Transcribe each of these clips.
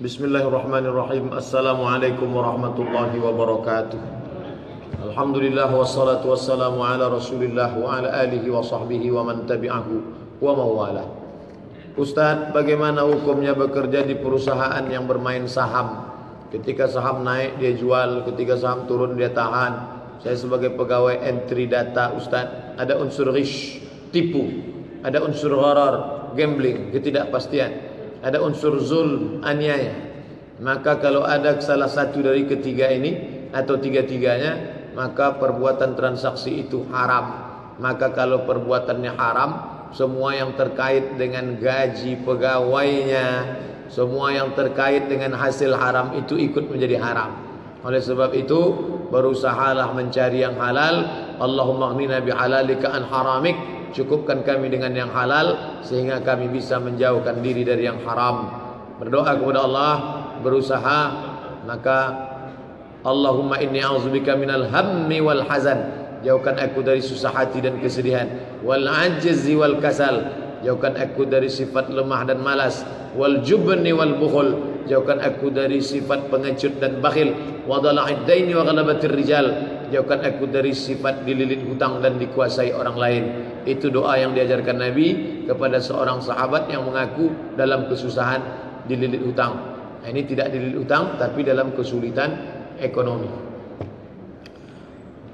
Bismillahirrahmanirrahim. Assalamualaikum warahmatullahi wabarakatuh. Alhamdulillah wassalatu wassalamu ala Rasulillah wa ala alihi wa sahbihi wa man tabi'ahu wa mawala. Ustaz, bagaimana hukumnya bekerja di perusahaan yang bermain saham? Ketika saham naik dia jual, ketika saham turun dia tahan. Saya sebagai pegawai entry data Ustaz, ada unsur rish, tipu, ada unsur gharar, gambling, ketidakpastian ada unsur zul aniaya. Maka kalau ada salah satu dari ketiga ini atau tiga-tiganya maka perbuatan transaksi itu haram. Maka kalau perbuatannya haram semua yang terkait dengan gaji pegawainya semua yang terkait dengan hasil haram itu ikut menjadi haram. Oleh sebab itu berusahalah mencari yang halal Allahumma ghnina bihalalika an haramik. Cukupkan kami dengan yang halal sehingga kami bisa menjauhkan diri dari yang haram. Berdoa kepada Allah berusaha maka Allahumma inni a'udzubika minal hammi wal hazan. Jauhkan aku dari susah hati dan kesedihan. Wal ajzi wal kasal. Jauhkan aku dari sifat lemah dan malas. Wal jubni wal bukhul. Jauhkan aku dari sifat pengecut dan bakhil. Wa dala'id daini wa ghalabatir rijal jauhkan aku dari sifat dililit hutang dan dikuasai orang lain. Itu doa yang diajarkan Nabi kepada seorang sahabat yang mengaku dalam kesusahan dililit hutang. Ini tidak dililit hutang tapi dalam kesulitan ekonomi.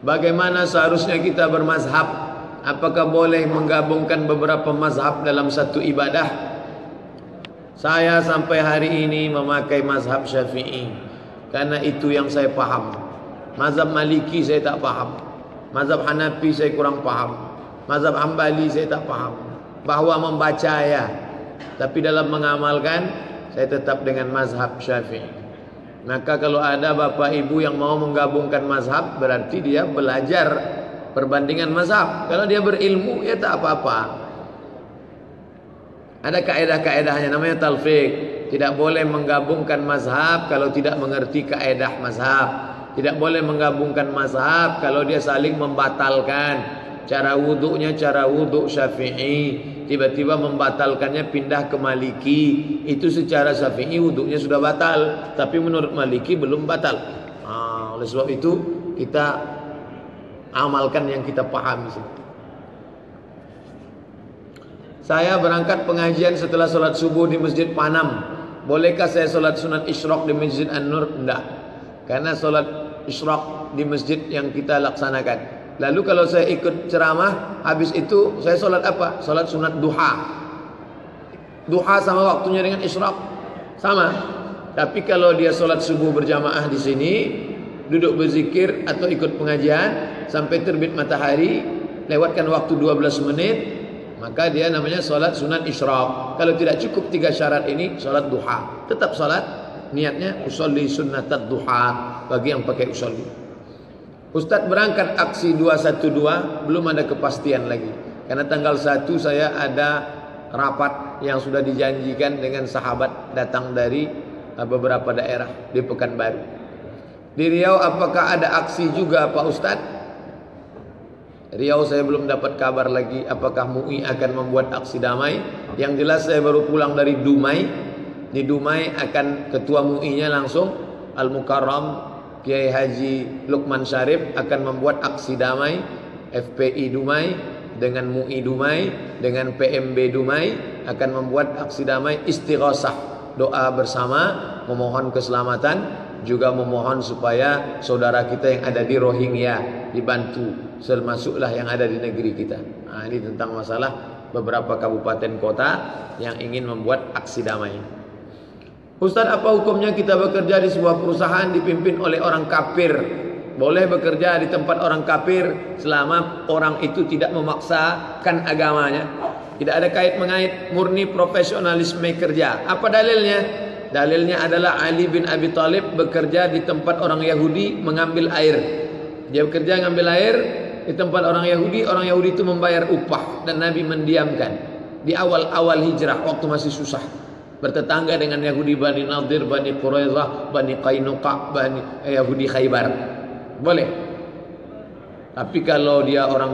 Bagaimana seharusnya kita bermazhab? Apakah boleh menggabungkan beberapa mazhab dalam satu ibadah? Saya sampai hari ini memakai mazhab syafi'i. Karena itu yang saya paham Mazhab Maliki saya tak faham. Mazhab Hanafi saya kurang faham. Mazhab Hambali saya tak faham. Bahawa membaca ya. Tapi dalam mengamalkan saya tetap dengan mazhab Syafi'i. Maka kalau ada bapak ibu yang mau menggabungkan mazhab berarti dia belajar perbandingan mazhab. Kalau dia berilmu ya tak apa-apa. Ada kaedah-kaedahnya namanya talfiq. Tidak boleh menggabungkan mazhab kalau tidak mengerti kaedah mazhab. Tidak boleh menggabungkan mazhab kalau dia saling membatalkan. Cara wuduknya cara wuduk syafi'i. Tiba-tiba membatalkannya pindah ke maliki. Itu secara syafi'i wuduknya sudah batal. Tapi menurut maliki belum batal. Ha, oleh sebab itu kita amalkan yang kita pahami. Saya berangkat pengajian setelah solat subuh di Masjid Panam. Bolehkah saya solat sunat isyraq di Masjid An-Nur? Tidak. Karena solat isyraq di masjid yang kita laksanakan. Lalu kalau saya ikut ceramah, habis itu saya solat apa? Solat sunat duha. Duha sama waktunya dengan isyraq. Sama. Tapi kalau dia solat subuh berjamaah di sini, duduk berzikir atau ikut pengajian sampai terbit matahari, lewatkan waktu 12 menit, maka dia namanya solat sunat isyraq. Kalau tidak cukup tiga syarat ini, solat duha. Tetap solat niatnya usolli sunnatat duha bagi yang pakai usolli. Ustaz berangkat aksi 212 belum ada kepastian lagi. Karena tanggal 1 saya ada rapat yang sudah dijanjikan dengan sahabat datang dari uh, beberapa daerah di Pekanbaru. Di Riau apakah ada aksi juga Pak Ustaz? Riau saya belum dapat kabar lagi apakah MUI akan membuat aksi damai. Yang jelas saya baru pulang dari Dumai di Dumai akan ketua MUI-nya langsung Al-Mukarram Kiai Haji Lukman Syarif akan membuat aksi damai FPI Dumai dengan MUI Dumai dengan PMB Dumai akan membuat aksi damai istighosah doa bersama memohon keselamatan juga memohon supaya saudara kita yang ada di Rohingya dibantu termasuklah yang ada di negeri kita. Nah, ini tentang masalah beberapa kabupaten kota yang ingin membuat aksi damai. Ustaz apa hukumnya kita bekerja di sebuah perusahaan dipimpin oleh orang kafir? Boleh bekerja di tempat orang kafir selama orang itu tidak memaksakan agamanya. Tidak ada kait mengait murni profesionalisme kerja. Apa dalilnya? Dalilnya adalah Ali bin Abi Thalib bekerja di tempat orang Yahudi mengambil air. Dia bekerja mengambil air di tempat orang Yahudi, orang Yahudi itu membayar upah dan Nabi mendiamkan di awal-awal hijrah waktu masih susah bertetangga dengan Yahudi Bani Nadir, Bani Quraizah, Bani Qainuqa, Bani eh, Yahudi Khaybar. Boleh. Tapi kalau dia orang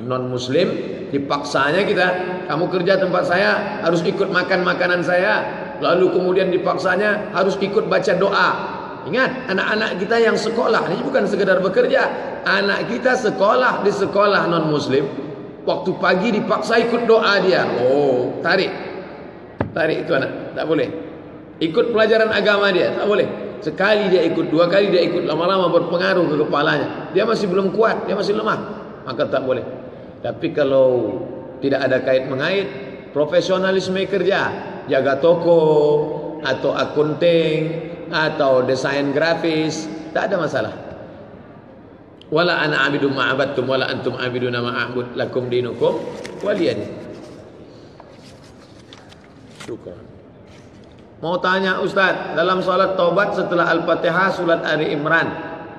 non muslim, dipaksanya kita, kamu kerja tempat saya harus ikut makan makanan saya. lalu kemudian dipaksanya harus ikut baca doa. Ingat, anak-anak kita yang sekolah ini bukan sekedar bekerja. Anak kita sekolah di sekolah non muslim, waktu pagi dipaksa ikut doa dia. Oh, tarik. Tarik itu anak, tak boleh. Ikut pelajaran agama dia, tak boleh. Sekali dia ikut, dua kali dia ikut, lama-lama berpengaruh ke kepalanya. Dia masih belum kuat, dia masih lemah. Maka tak boleh. Tapi kalau tidak ada kait mengait, profesionalisme kerja, jaga toko atau akunting atau desain grafis, tak ada masalah. Wala ana abidu ma'abadtum wala antum abiduna ma'abud lakum dinukum waliyadin. Syukur. Mau tanya Ustaz, dalam solat taubat setelah Al-Fatihah surat Ali Imran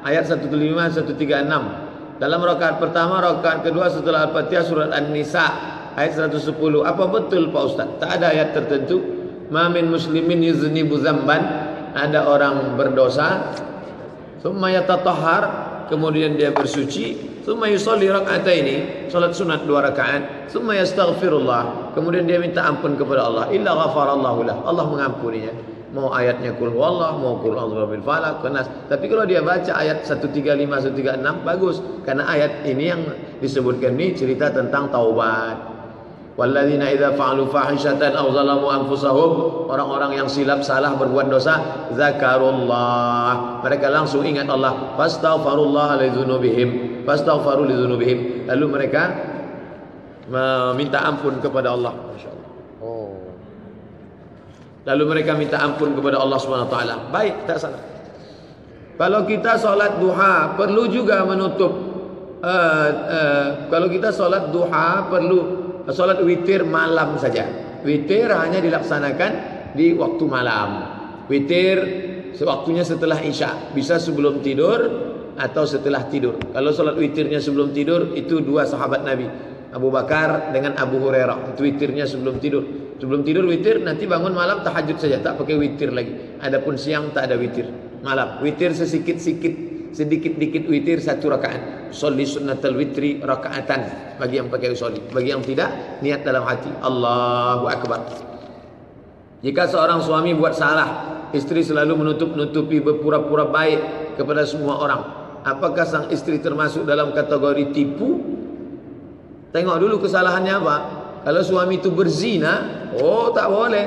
ayat 105 136. Dalam rakaat pertama, rakaat kedua setelah Al-Fatihah surat An-Nisa ayat 110. Apa betul Pak Ustaz? Tak ada ayat tertentu. Ma min muslimin yuznibu dzamban. Ada orang berdosa, summa yatatahhar, kemudian dia bersuci, Thumma yusalli rak'ataini, salat sunat dua rakaat. Thumma yastaghfirullah, kemudian dia minta ampun kepada Allah. Illa ghafarallahu lah. Allah mengampuninya. Mau ayatnya kul wallah, mau kul bil falaq, kenas. Tapi kalau dia baca ayat 135 136 bagus karena ayat ini yang disebutkan ini cerita tentang taubat. Walladzina idza fa'alu fahishatan aw zalamu anfusahum. Orang-orang yang silap salah berbuat dosa zakarullah. Mereka langsung ingat Allah. Fastaghfirullah li dzunubihim fastaghfiru li dzunubihim lalu mereka meminta ampun kepada Allah. Masyaallah. Oh. Lalu mereka minta ampun kepada Allah Subhanahu taala. Baik tak salah. Kalau kita solat duha perlu juga menutup uh, uh, kalau kita solat duha perlu Solat witir malam saja. Witir hanya dilaksanakan di waktu malam. Witir sewaktunya setelah isya. Bisa sebelum tidur atau setelah tidur. Kalau solat witirnya sebelum tidur itu dua sahabat Nabi. Abu Bakar dengan Abu Hurairah. Itu witirnya sebelum tidur. Sebelum tidur witir nanti bangun malam tahajud saja. Tak pakai witir lagi. Adapun siang tak ada witir. Malam. Witir sesikit-sikit sedikit-dikit witir satu rakaat. Sholli sunnatul witri rakaatan bagi yang pakai sholli. Bagi yang tidak niat dalam hati. Allahu akbar. Jika seorang suami buat salah, istri selalu menutup-nutupi berpura-pura baik kepada semua orang. Apakah sang istri termasuk dalam kategori tipu? Tengok dulu kesalahannya apa. Kalau suami itu berzina, oh tak boleh.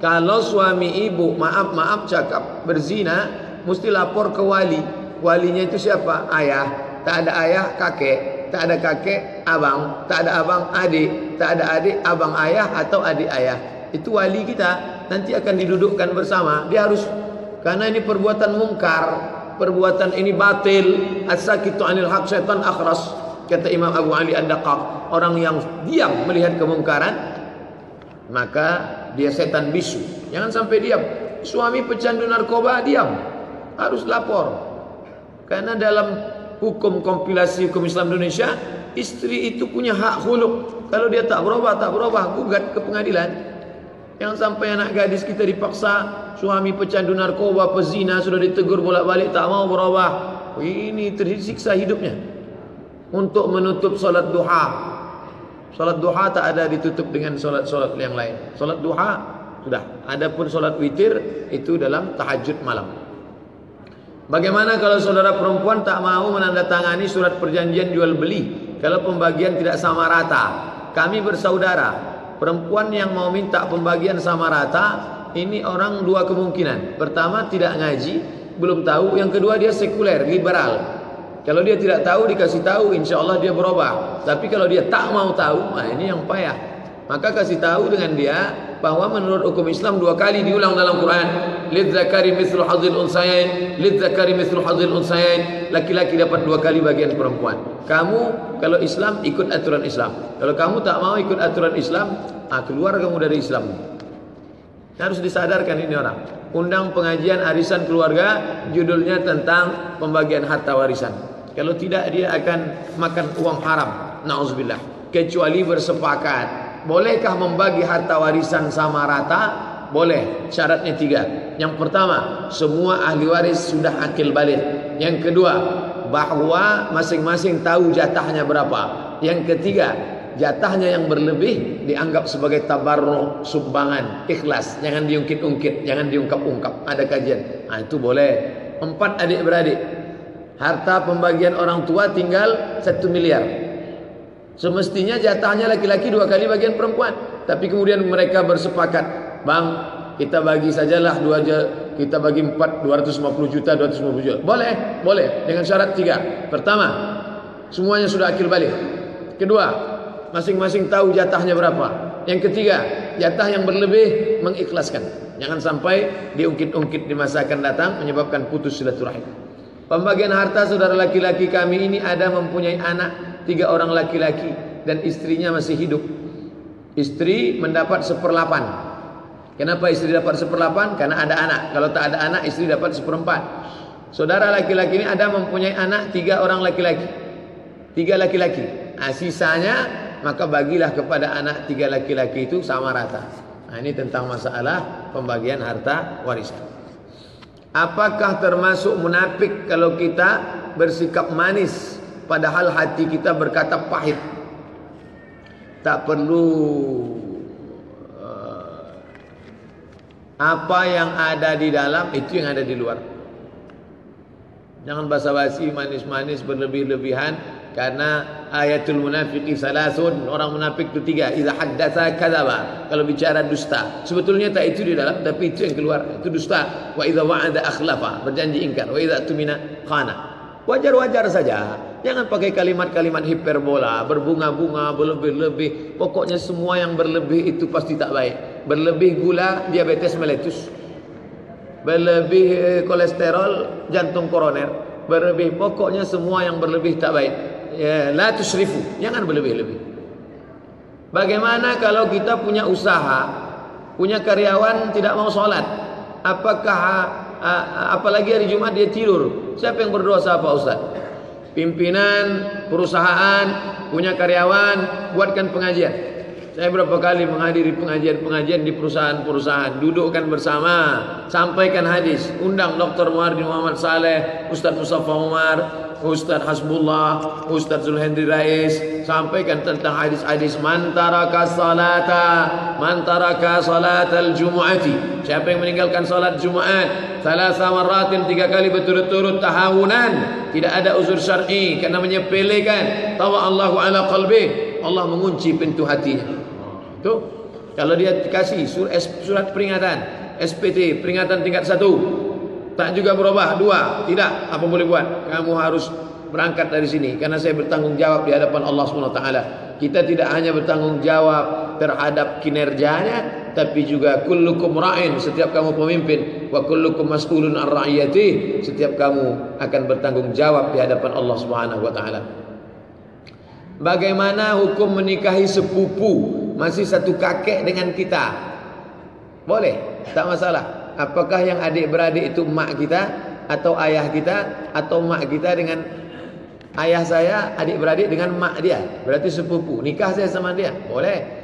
Kalau suami ibu maaf-maaf cakap berzina, mesti lapor ke wali walinya itu siapa? Ayah. Tak ada ayah, kakek. Tak ada kakek, abang. Tak ada abang, adik. Tak ada adik, abang ayah atau adik ayah. Itu wali kita. Nanti akan didudukkan bersama. Dia harus karena ini perbuatan mungkar, perbuatan ini batil. As-sakitu 'anil haq syaitan akhras. Kata Imam Abu Ali Ad-Daqaq, orang yang diam melihat kemungkaran maka dia setan bisu. Jangan sampai diam. Suami pecandu narkoba diam. Harus lapor. Karena dalam hukum kompilasi hukum Islam Indonesia, istri itu punya hak huluk. Kalau dia tak berubah, tak berubah, gugat ke pengadilan. Yang sampai anak gadis kita dipaksa, suami pecandu narkoba, pezina, sudah ditegur bolak-balik, tak mau berubah. Ini tersiksa hidupnya. Untuk menutup solat duha. Solat duha tak ada ditutup dengan solat-solat yang lain. Solat duha, sudah. Adapun solat witir, itu dalam tahajud malam. Bagaimana kalau saudara perempuan tak mau menandatangani surat perjanjian jual beli kalau pembagian tidak sama rata? Kami bersaudara. Perempuan yang mau minta pembagian sama rata, ini orang dua kemungkinan. Pertama tidak ngaji, belum tahu. Yang kedua dia sekuler, liberal. Kalau dia tidak tahu dikasih tahu, insya Allah dia berubah. Tapi kalau dia tak mau tahu, nah ini yang payah. Maka kasih tahu dengan dia bahwa menurut hukum Islam dua kali diulang dalam Quran lid zakari mithlu hadzil unsayain. Lid zakari mithlu hadzil unsayain. Laki-laki dapat dua kali bagian perempuan. Kamu kalau Islam ikut aturan Islam. Kalau kamu tak mau ikut aturan Islam ah keluar kamu dari Islam. Harus disadarkan ini orang. Undang pengajian arisan keluarga judulnya tentang pembagian harta warisan. Kalau tidak dia akan makan uang haram. Nauzubillah kecuali bersepakat bolehkah membagi harta warisan sama rata? Boleh. Syaratnya tiga. Yang pertama, semua ahli waris sudah akil balik. Yang kedua, bahawa masing-masing tahu jatahnya berapa. Yang ketiga, jatahnya yang berlebih dianggap sebagai tabarruk sumbangan ikhlas jangan diungkit-ungkit jangan diungkap-ungkap ada kajian nah, itu boleh empat adik beradik harta pembagian orang tua tinggal satu miliar semestinya jatahnya laki-laki dua kali bagian perempuan tapi kemudian mereka bersepakat bang kita bagi sajalah dua kita bagi empat dua ratus lima puluh juta dua ratus lima puluh juta boleh boleh dengan syarat tiga pertama semuanya sudah akil balik kedua masing-masing tahu jatahnya berapa. Yang ketiga, jatah yang berlebih mengikhlaskan. Jangan sampai diungkit-ungkit di masa akan datang menyebabkan putus silaturahim. Pembagian harta saudara laki-laki kami ini ada mempunyai anak tiga orang laki-laki dan istrinya masih hidup. Istri mendapat seperlapan. Kenapa istri dapat seperlapan? Karena ada anak. Kalau tak ada anak, istri dapat seperempat. Saudara laki-laki ini ada mempunyai anak tiga orang laki-laki. Tiga laki-laki. Nah, sisanya maka bagilah kepada anak tiga laki-laki itu sama rata. Nah, ini tentang masalah pembagian harta warisan. Apakah termasuk munafik kalau kita bersikap manis padahal hati kita berkata pahit? Tak perlu uh, apa yang ada di dalam itu yang ada di luar. Jangan basa-basi manis-manis berlebih-lebihan. Karena ayatul munafiqi salasun orang munafik itu tiga. Idza haddatsa kadzaba. Kalau bicara dusta. Sebetulnya tak itu di dalam tapi itu yang keluar. Itu dusta. Wa idza wa'ada akhlafa. Berjanji ingkar. Wa idza tumina khana. Wajar-wajar saja. Jangan pakai kalimat-kalimat hiperbola berbunga-bunga berlebih-lebih. Pokoknya semua yang berlebih itu pasti tak baik berlebih gula diabetes meletus berlebih eh, kolesterol jantung koroner berlebih pokoknya semua yang berlebih tak baik. Ya, la tusrifu jangan berlebih-lebih. Bagaimana kalau kita punya usaha punya karyawan tidak mau sholat apakah apalagi hari Jumat dia tidur? Siapa yang berdosa Pak Ustaz? Pimpinan perusahaan punya karyawan buatkan pengajian saya berapa kali menghadiri pengajian-pengajian di perusahaan-perusahaan. Dudukkan bersama sampaikan hadis. Undang Dr. Muhardi Muhammad Saleh Ustaz Mustafa Umar Ustaz Hasbullah, Ustaz Zulhendri Rais. Sampaikan tentang hadis-hadis. Mantaraka salata, mantaraka salat al-jumu'ati. Siapa yang meninggalkan salat Jumat salah samaratin tiga kali berturut-turut tahawunan, tidak ada uzur syar'i karena menyepelekan, tawa Allahu ala qalbi, Allah mengunci pintu hatinya. Tu kalau dia dikasih surat, peringatan SPT peringatan tingkat satu tak juga berubah dua tidak apa boleh buat? Kamu harus berangkat dari sini. Karena saya bertanggung jawab di hadapan Allah Subhanahu taala. Kita tidak hanya bertanggung jawab terhadap kinerjanya tapi juga kullukum ra'in setiap kamu pemimpin wa kullukum mas'ulun ar ra'iyati setiap kamu akan bertanggung jawab di hadapan Allah Subhanahu wa taala. Bagaimana hukum menikahi sepupu masih satu kakek dengan kita. Boleh? Tak masalah. Apakah yang adik-beradik itu mak kita atau ayah kita atau mak kita dengan ayah saya adik-beradik dengan mak dia? Berarti sepupu. Nikah saya sama dia? Boleh.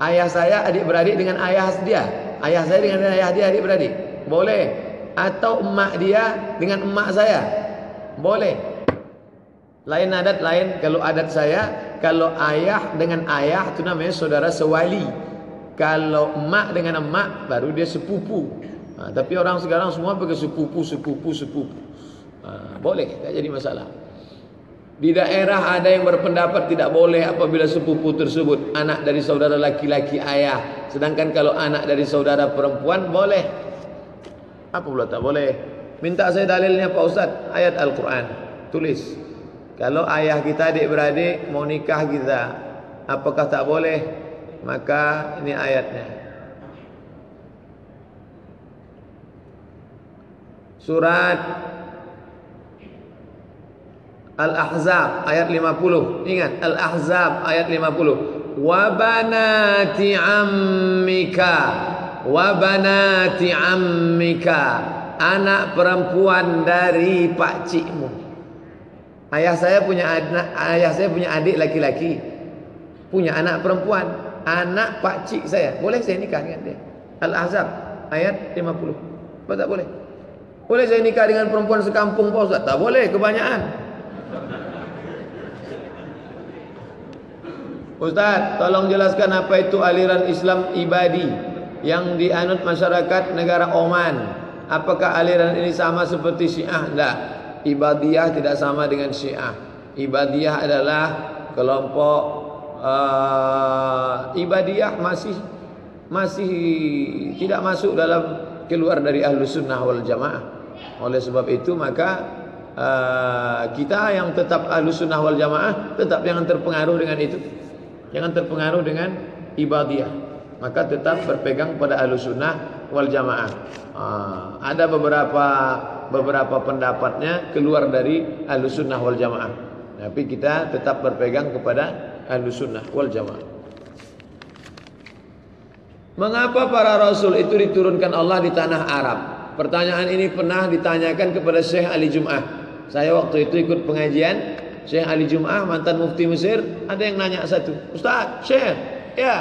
Ayah saya adik-beradik dengan ayah dia? Ayah saya dengan ayah dia adik-beradik? Boleh. Atau emak dia dengan emak saya? Boleh lain adat lain kalau adat saya kalau ayah dengan ayah itu namanya saudara sewali kalau emak dengan emak baru dia sepupu Ha, tapi orang sekarang semua pakai sepupu, sepupu, sepupu. Ha, boleh, tak jadi masalah. Di daerah ada yang berpendapat tidak boleh apabila sepupu tersebut anak dari saudara laki-laki ayah. Sedangkan kalau anak dari saudara perempuan boleh. Apa pula tak boleh? Minta saya dalilnya Pak Ustaz, ayat Al-Quran. Tulis. Kalau ayah kita adik-beradik mau nikah kita, apakah tak boleh? Maka ini ayatnya. Surat Al-Ahzab ayat 50. Ingat Al-Ahzab ayat 50. Wa banati ammika wa banati ammika anak perempuan dari pak cikmu. Ayah saya punya anak, ayah saya punya adik laki-laki. Punya anak perempuan, anak pak cik saya. Boleh saya nikah dengan dia? Al-Ahzab ayat 50. Apa tak boleh? Boleh saya nikah dengan perempuan sekampung Pak Ustaz? Tak boleh, kebanyakan. Ustaz, tolong jelaskan apa itu aliran Islam ibadi yang dianut masyarakat negara Oman. Apakah aliran ini sama seperti Syiah? Tidak. Ibadiyah tidak sama dengan Syiah. Ibadiyah adalah kelompok uh, Ibadiyah masih masih tidak masuk dalam keluar dari ahlu sunnah wal jamaah. Oleh sebab itu maka uh, kita yang tetap ahlu sunnah wal jamaah tetap jangan terpengaruh dengan itu. Jangan terpengaruh dengan ibadiyah. Maka tetap berpegang pada ahlu sunnah wal jamaah. Uh, ada beberapa beberapa pendapatnya keluar dari ahlu sunnah wal jamaah. Tapi kita tetap berpegang kepada ahlu sunnah wal jamaah. Mengapa para rasul itu diturunkan Allah di tanah Arab? Pertanyaan ini pernah ditanyakan kepada Syekh Ali Jum'ah. Saya waktu itu ikut pengajian Syekh Ali Jum'ah mantan mufti Mesir, ada yang nanya satu, "Ustaz, Syekh, ya,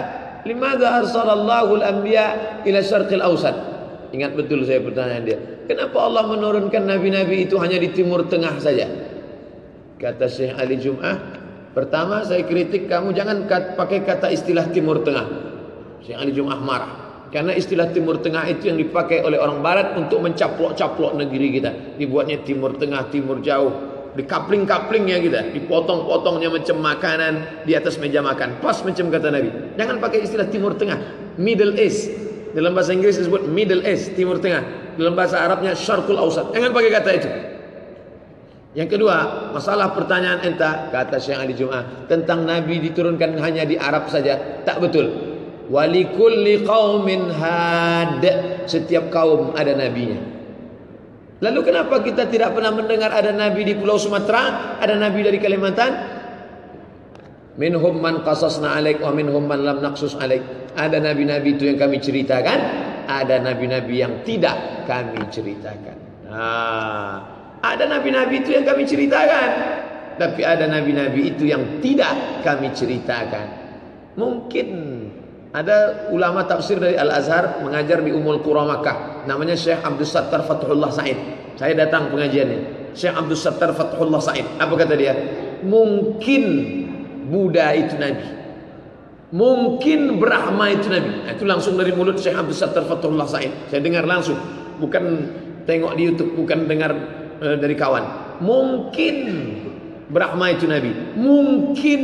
limadza arsalallahu al-anbiya ila syarqil awsat?" Ingat betul saya pertanyaan dia. Kenapa Allah menurunkan nabi-nabi itu hanya di timur tengah saja? Kata Syekh Ali Jum'ah, pertama saya kritik kamu jangan kat, pakai kata istilah timur tengah. Syekh Ali Jum'ah marah. Karena istilah timur tengah itu yang dipakai oleh orang barat untuk mencaplok-caplok negeri kita. Dibuatnya timur tengah, timur jauh, di kapling-kaplingnya kita, dipotong-potongnya macam makanan di atas meja makan. Pas macam kata Nabi. Jangan pakai istilah Timur Tengah, Middle East. Dalam bahasa Inggris disebut Middle East, Timur Tengah. Dalam bahasa Arabnya Syarqul Ausat. Jangan pakai kata itu. Yang kedua, masalah pertanyaan entah kata Syekh Ali Jum'ah tentang Nabi diturunkan hanya di Arab saja. Tak betul. Walikulli qaumin had. Setiap kaum ada nabinya. Lalu kenapa kita tidak pernah mendengar ada nabi di Pulau Sumatera, ada nabi dari Kalimantan? Minhum man qasasna alaik wa minhum man lam naqsus alaik. Ada nabi-nabi itu yang kami ceritakan, ada nabi-nabi yang tidak kami ceritakan. Nah, ada nabi-nabi itu yang kami ceritakan, tapi ada nabi-nabi itu yang tidak kami ceritakan. Mungkin ada ulama tafsir dari Al-Azhar mengajar di Umul Qura Makkah. Namanya Syekh Abdul Sattar Fathullah Said. Saya datang pengajiannya. Syekh Abdul Sattar Fathullah Said. Apa kata dia? Mungkin Buddha itu Nabi. Mungkin Brahma itu Nabi. Nah, itu langsung dari mulut Syekh Abdul Sattar Fathullah Said. Saya dengar langsung. Bukan tengok di Youtube. Bukan dengar uh, dari kawan. Mungkin Brahma itu Nabi. Mungkin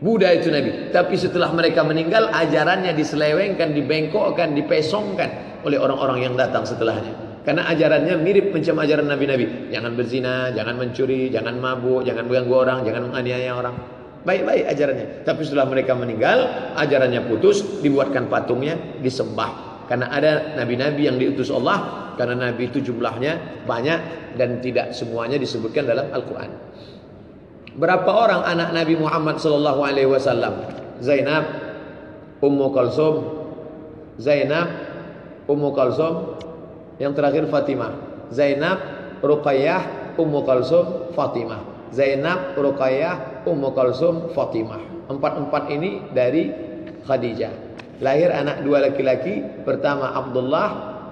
Buddha itu Nabi. Tapi setelah mereka meninggal, ajarannya diselewengkan, dibengkokkan, dipesongkan oleh orang-orang yang datang setelahnya. Karena ajarannya mirip macam ajaran Nabi-Nabi. Jangan berzina, jangan mencuri, jangan mabuk, jangan mengganggu orang, jangan menganiaya orang. Baik-baik ajarannya. Tapi setelah mereka meninggal, ajarannya putus, dibuatkan patungnya, disembah. Karena ada Nabi-Nabi yang diutus Allah. Karena Nabi itu jumlahnya banyak dan tidak semuanya disebutkan dalam Al-Quran. Berapa orang anak Nabi Muhammad sallallahu alaihi wasallam? Zainab, Ummu Kalsum, Zainab, Ummu Kalsum, yang terakhir Fatimah. Zainab, Ruqayyah, Ummu Kalsum, Fatimah. Zainab, Ruqayyah, Ummu Kalsum, Fatimah. Empat-empat ini dari Khadijah. Lahir anak dua laki-laki, pertama Abdullah,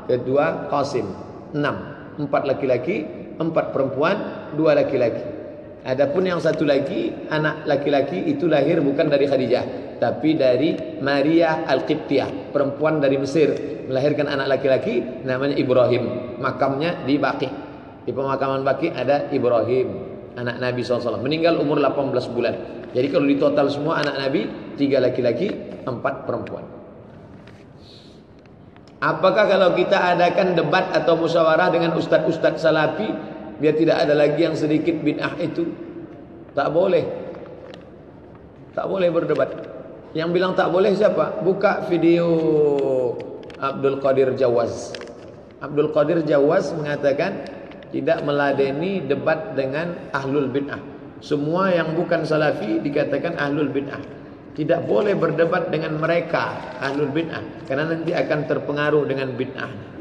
kedua Qasim. Enam. Empat laki-laki, empat perempuan, dua laki-laki. Adapun yang satu lagi anak laki-laki itu lahir bukan dari Khadijah tapi dari Maria Al-Qibtiyah, perempuan dari Mesir melahirkan anak laki-laki namanya Ibrahim. Makamnya di Baqi. Di pemakaman Baqi ada Ibrahim, anak Nabi SAW. Meninggal umur 18 bulan. Jadi kalau di total semua anak Nabi, tiga laki-laki, empat perempuan. Apakah kalau kita adakan debat atau musyawarah dengan ustaz-ustaz salafi biar tidak ada lagi yang sedikit bid'ah itu. Tak boleh. Tak boleh berdebat. Yang bilang tak boleh siapa? Buka video Abdul Qadir Jawaz. Abdul Qadir Jawaz mengatakan tidak meladeni debat dengan ahlul bid'ah. Semua yang bukan salafi dikatakan ahlul bid'ah. Tidak boleh berdebat dengan mereka ahlul bid'ah karena nanti akan terpengaruh dengan bid'ah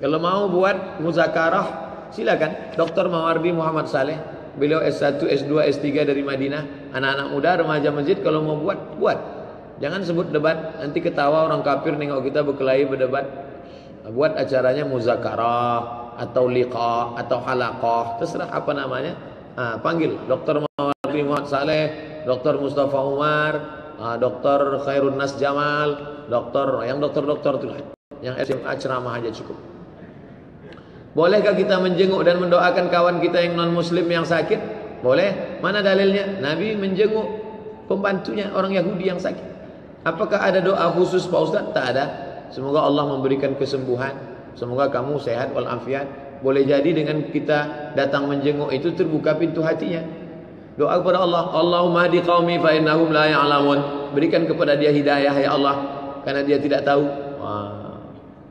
kalau mau buat muzakarah silakan Dr. Mawardi Muhammad Saleh beliau S1, S2, S3 dari Madinah anak-anak muda remaja masjid kalau mau buat buat jangan sebut debat nanti ketawa orang kafir nengok kita berkelahi berdebat buat acaranya muzakarah atau liqa atau halaqah terserah apa namanya ha, panggil Dr. Mawardi Muhammad Saleh Dr. Mustafa Umar, uh, Dr. Khairun Nas Jamal, Dr. yang dokter-dokter itu lah. Yang SMA ceramah aja cukup. Bolehkah kita menjenguk dan mendoakan kawan kita yang non muslim yang sakit? Boleh. Mana dalilnya? Nabi menjenguk pembantunya orang Yahudi yang sakit. Apakah ada doa khusus Pak Ustaz? Tak ada. Semoga Allah memberikan kesembuhan. Semoga kamu sehat walafiat. Boleh jadi dengan kita datang menjenguk itu terbuka pintu hatinya. Doa kepada Allah, Allahumma hadi qaumi fa innahum la ya'lamun. Berikan kepada dia hidayah ya Allah karena dia tidak tahu. Wah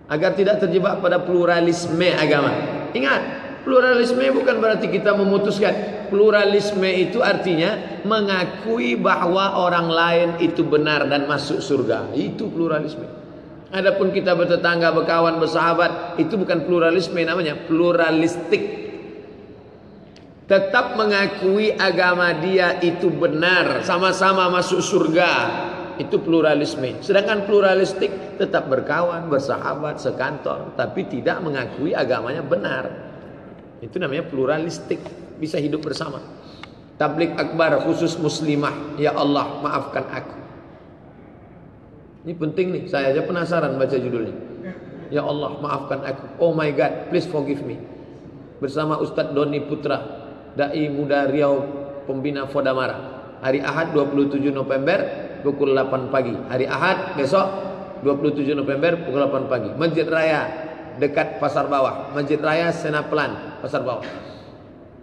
agar tidak terjebak pada pluralisme agama. Ingat, pluralisme bukan berarti kita memutuskan. Pluralisme itu artinya mengakui bahawa orang lain itu benar dan masuk surga. Itu pluralisme. Adapun kita bertetangga, berkawan, bersahabat, itu bukan pluralisme namanya, pluralistik. Tetap mengakui agama dia itu benar, sama-sama masuk surga itu pluralisme. Sedangkan pluralistik tetap berkawan, bersahabat, sekantor, tapi tidak mengakui agamanya benar. Itu namanya pluralistik, bisa hidup bersama. Tablik akbar khusus muslimah, ya Allah maafkan aku. Ini penting nih, saya aja penasaran baca judulnya. Ya Allah maafkan aku. Oh my God, please forgive me. Bersama Ustadz Doni Putra, dai muda Riau, pembina Fodamara. Hari Ahad 27 November pukul 8 pagi. Hari Ahad besok 27 November pukul 8 pagi. Masjid Raya dekat Pasar Bawah. Masjid Raya Senaplan, Pasar Bawah.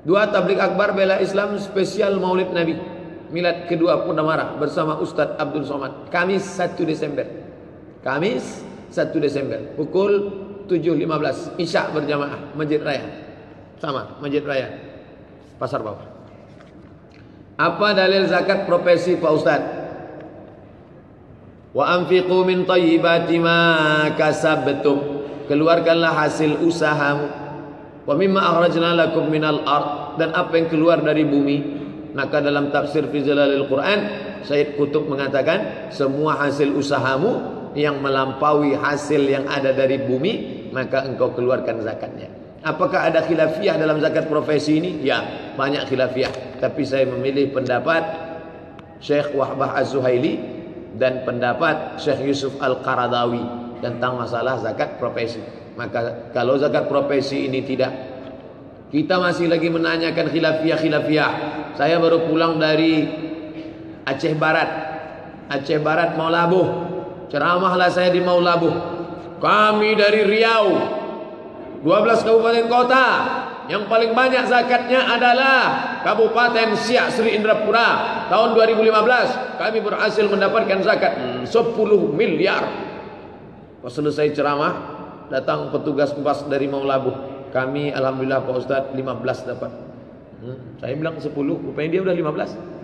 Dua tablik akbar bela Islam spesial Maulid Nabi. Milad kedua Purnamara bersama Ustaz Abdul Somad. Kamis 1 Desember. Kamis 1 Desember pukul 7.15 Isya berjamaah Masjid Raya. Sama, Masjid Raya Pasar Bawah. Apa dalil zakat profesi Pak Ustaz? Wa anfiqu min tayyibati ma kasabtum. Keluarkanlah hasil usahamu. Wa mimma akhrajna lakum minal ard dan apa yang keluar dari bumi. Maka dalam tafsir fi Zalalil Quran, Sayyid Kutub mengatakan semua hasil usahamu yang melampaui hasil yang ada dari bumi, maka engkau keluarkan zakatnya. Apakah ada khilafiyah dalam zakat profesi ini? Ya, banyak khilafiyah. Tapi saya memilih pendapat Syekh Wahbah Az-Zuhaili dan pendapat Syekh Yusuf Al-Qaradawi tentang masalah zakat profesi. Maka kalau zakat profesi ini tidak kita masih lagi menanyakan khilafiyah-khilafiyah. Saya baru pulang dari Aceh Barat. Aceh Barat mau labuh. Ceramahlah saya di mau labuh. Kami dari Riau. 12 kabupaten kota yang paling banyak zakatnya adalah Kabupaten Siak Sri Indrapura tahun 2015 kami berhasil mendapatkan zakat 10 miliar. Pas selesai ceramah datang petugas pas dari Maulabu. Kami Alhamdulillah Pak Ustaz 15 dapat. Hmm, saya bilang 10 rupanya dia udah 15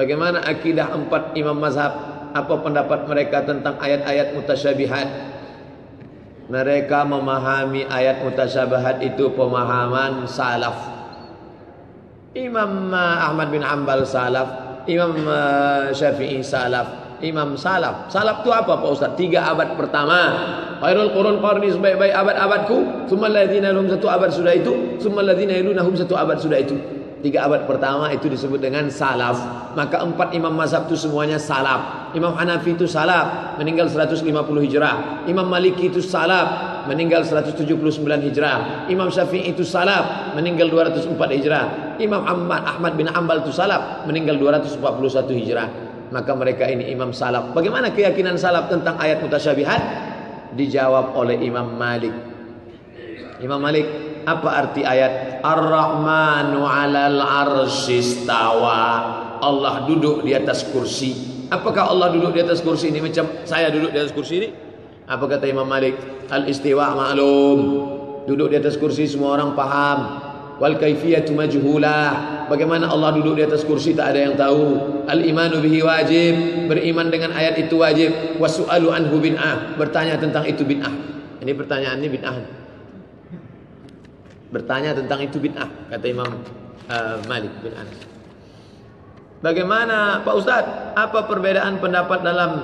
bagaimana akidah empat imam mazhab? Apa pendapat mereka tentang ayat-ayat mutasyabihat? Mereka memahami ayat mutasyabahat itu pemahaman salaf. Imam uh, Ahmad bin Hanbal salaf, Imam uh, Syafi'i salaf, Imam salaf. Salaf itu apa Pak Ustaz? Tiga abad pertama. Khairul qurun qarni sebaik-baik abad-abadku, summa alladziina lahum satu abad sudah itu, summa alladziina yalunahum satu abad sudah itu. Tiga abad pertama itu disebut dengan salaf. Maka empat imam mazhab itu semuanya salaf. Imam Hanafi itu salaf, meninggal 150 hijrah. Imam Maliki itu salaf, meninggal 179 hijrah. Imam Syafi'i itu salaf, meninggal 204 hijrah. Imam Ahmad, Ahmad bin Ambal itu salaf, meninggal 241 hijrah. Maka mereka ini imam salaf. Bagaimana keyakinan salaf tentang ayat mutasyabihat? Dijawab oleh Imam Malik. Imam Malik, apa arti ayat Ar-Rahmanu 'alal 'arsyistawa? Allah duduk di atas kursi. Apakah Allah duduk di atas kursi ini macam saya duduk di atas kursi ini? Apa kata Imam Malik? Al-istiwa ma'lum. Duduk di atas kursi semua orang paham. Wal kaifiyatu majhulah. Bagaimana Allah duduk di atas kursi tak ada yang tahu. Al-imanu bihi wajib. Beriman dengan ayat itu wajib. Wasu'alu anhu bin'ah. Bertanya tentang itu bin'ah. Ini pertanyaan ini bin'ah bertanya tentang itu bid'ah kata Imam uh, Malik Anas. Bagaimana Pak Ustaz? Apa perbedaan pendapat dalam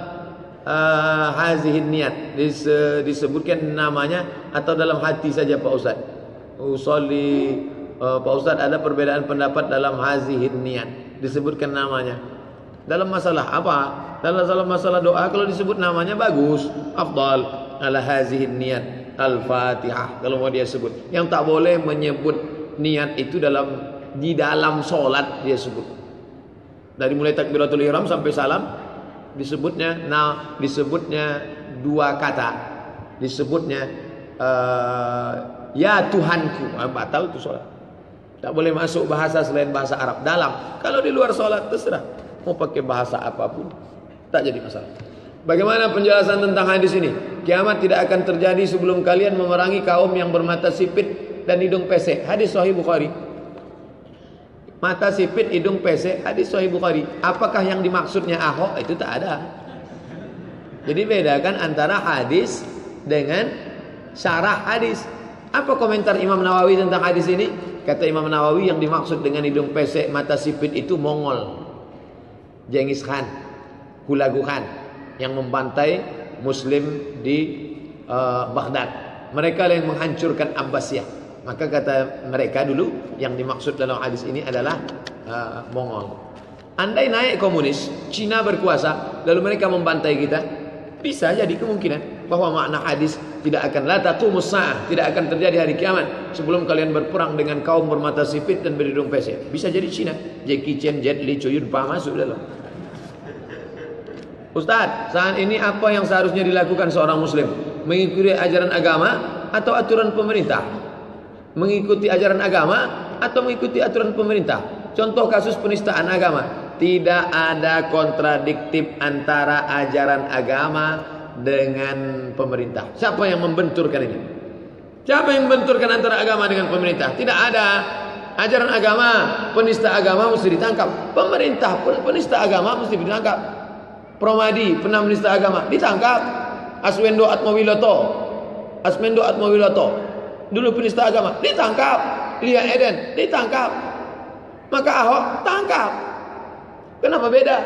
uh, hazihin niat? Dise, disebutkan namanya atau dalam hati saja Pak Ustaz? Usolli uh, Pak Ustaz ada perbedaan pendapat dalam hazihin niat. disebutkan namanya. Dalam masalah apa? Dalam masalah doa kalau disebut namanya bagus, afdal ala hazihi niat al-Fatihah kalau mau dia sebut. Yang tak boleh menyebut niat itu dalam di dalam solat dia sebut. Dari mulai takbiratul ihram sampai salam disebutnya nah disebutnya dua kata. Disebutnya uh, ya Tuhanku. Ah, tahu itu solat. Tak boleh masuk bahasa selain bahasa Arab dalam. Kalau di luar solat terserah mau pakai bahasa apapun tak jadi masalah. Bagaimana penjelasan tentang hadis ini? Kiamat tidak akan terjadi sebelum kalian memerangi kaum yang bermata sipit dan hidung pesek. Hadis Sahih Bukhari. Mata sipit, hidung pesek, hadis Sahih Bukhari. Apakah yang dimaksudnya Ahok? Itu tak ada. Jadi bedakan antara hadis dengan syarah hadis. Apa komentar Imam Nawawi tentang hadis ini? Kata Imam Nawawi yang dimaksud dengan hidung pesek, mata sipit itu Mongol. Genghis Khan, Hulagu Khan yang membantai Muslim di uh, Baghdad. Mereka yang menghancurkan Abbasiyah. Maka kata mereka dulu yang dimaksud dalam hadis ini adalah uh, Mongol. Andai naik komunis, Cina berkuasa, lalu mereka membantai kita, bisa jadi kemungkinan bahwa makna hadis tidak akan la taqumus tidak akan terjadi hari kiamat sebelum kalian berperang dengan kaum bermata sipit dan berhidung pesek. Bisa jadi Cina, Jackie Chan, Jet Li, Choi Yun Pa masuk dalam. Ustaz, saat ini apa yang seharusnya dilakukan seorang muslim? Mengikuti ajaran agama atau aturan pemerintah? Mengikuti ajaran agama atau mengikuti aturan pemerintah. Contoh kasus penistaan agama. Tidak ada kontradiktif antara ajaran agama dengan pemerintah. Siapa yang membenturkan ini? Siapa yang membenturkan antara agama dengan pemerintah? Tidak ada. Ajaran agama, penista agama mesti ditangkap. Pemerintah penista agama mesti ditangkap. Promadi, penista agama ditangkap. Aswendo Atmawiloto. Aswendo Atmawiloto dulu penista agama ditangkap. Lia Eden ditangkap. Maka Ahok tangkap. Kenapa beda?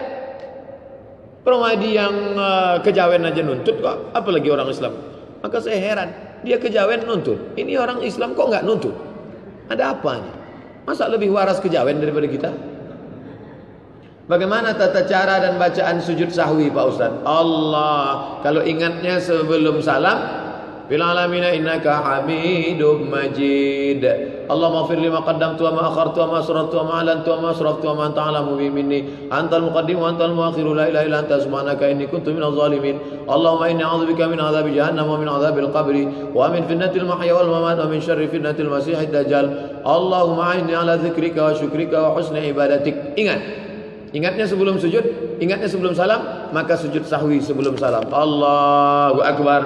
Permadi yang uh, kejawen aja nuntut kok. Apalagi orang Islam? Maka saya heran dia kejawen nuntut. Ini orang Islam kok nggak nuntut? Ada apanya? Masa lebih waras kejawen daripada kita? Bagaimana tata cara dan bacaan sujud sahwi Pak Ustaz? Allah, kalau ingatnya sebelum salam, fil alamin innaka hamidum majid Allahumma ighfir lima qaddamtu wa ma akhartu wa ma asrartu wa ma alantu wa ma asraftu wa ma anta alamu bi minni antal muqaddim wa antal muakhir la ilaha illa anta subhanaka inni kuntu minaz zalimin Allahumma inni a'udzubika min adzabi jahannam wa min adzabil qabri wa min fitnatil mahya wal mamat wa min syarri fitnatil masiihid dajjal Allahumma inni ala dzikrika wa syukrika wa husni ibadatik ingat. Ingatnya sebelum sujud, ingatnya sebelum salam, maka sujud sahwi sebelum salam. Allahu akbar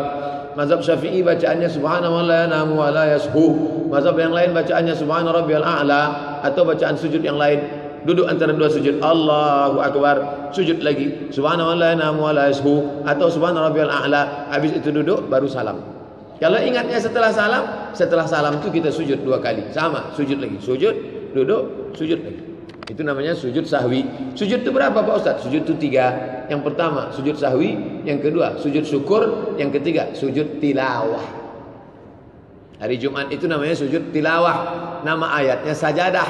mazhab Syafi'i bacaannya subhanahu la yanamu wa la yashu. Mazhab yang lain bacaannya subhana rabbiyal a'la atau bacaan sujud yang lain duduk antara dua sujud Allahu akbar sujud lagi subhanahu la yanamu wa la yashu atau subhana rabbiyal a'la habis itu duduk baru salam. Kalau ingatnya setelah salam, setelah salam itu kita sujud dua kali. Sama, sujud lagi. Sujud, duduk, sujud lagi. Itu namanya sujud sahwi. Sujud itu berapa Pak Ustaz? Sujud itu tiga. Yang pertama sujud sahwi, yang kedua sujud syukur, yang ketiga sujud tilawah. Hari Jumat itu namanya sujud tilawah. Nama ayatnya sajadah.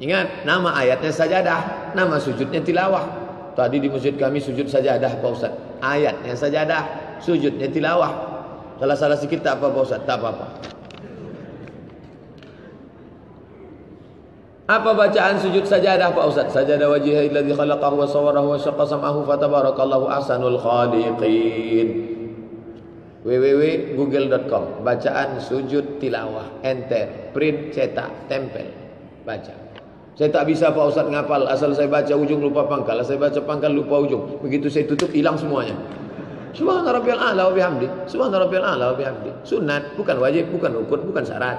Ingat, nama ayatnya sajadah, nama sujudnya tilawah. Tadi di masjid kami sujud sajadah Pak Ustaz. Ayatnya sajadah, sujudnya tilawah. Salah-salah sikit tak apa Pak Ustaz? Tak apa-apa. Apa bacaan sujud sajadah Pak Ustaz? Sajadah wajhih alladhi khalaqahu wa sawwarahu wa syaqqa sam'ahu fatabarakallahu ahsanul khaliqin. www.google.com Bacaan sujud tilawah enter print cetak tempel baca. Saya tak bisa Pak Ustaz ngapal asal saya baca ujung lupa pangkal, saya baca pangkal lupa ujung. Begitu saya tutup hilang semuanya. Subhana rabbiyal a'la wa bihamdi. Subhana rabbiyal a'la wa bihamdi. Sunat bukan wajib, bukan rukun, bukan syarat.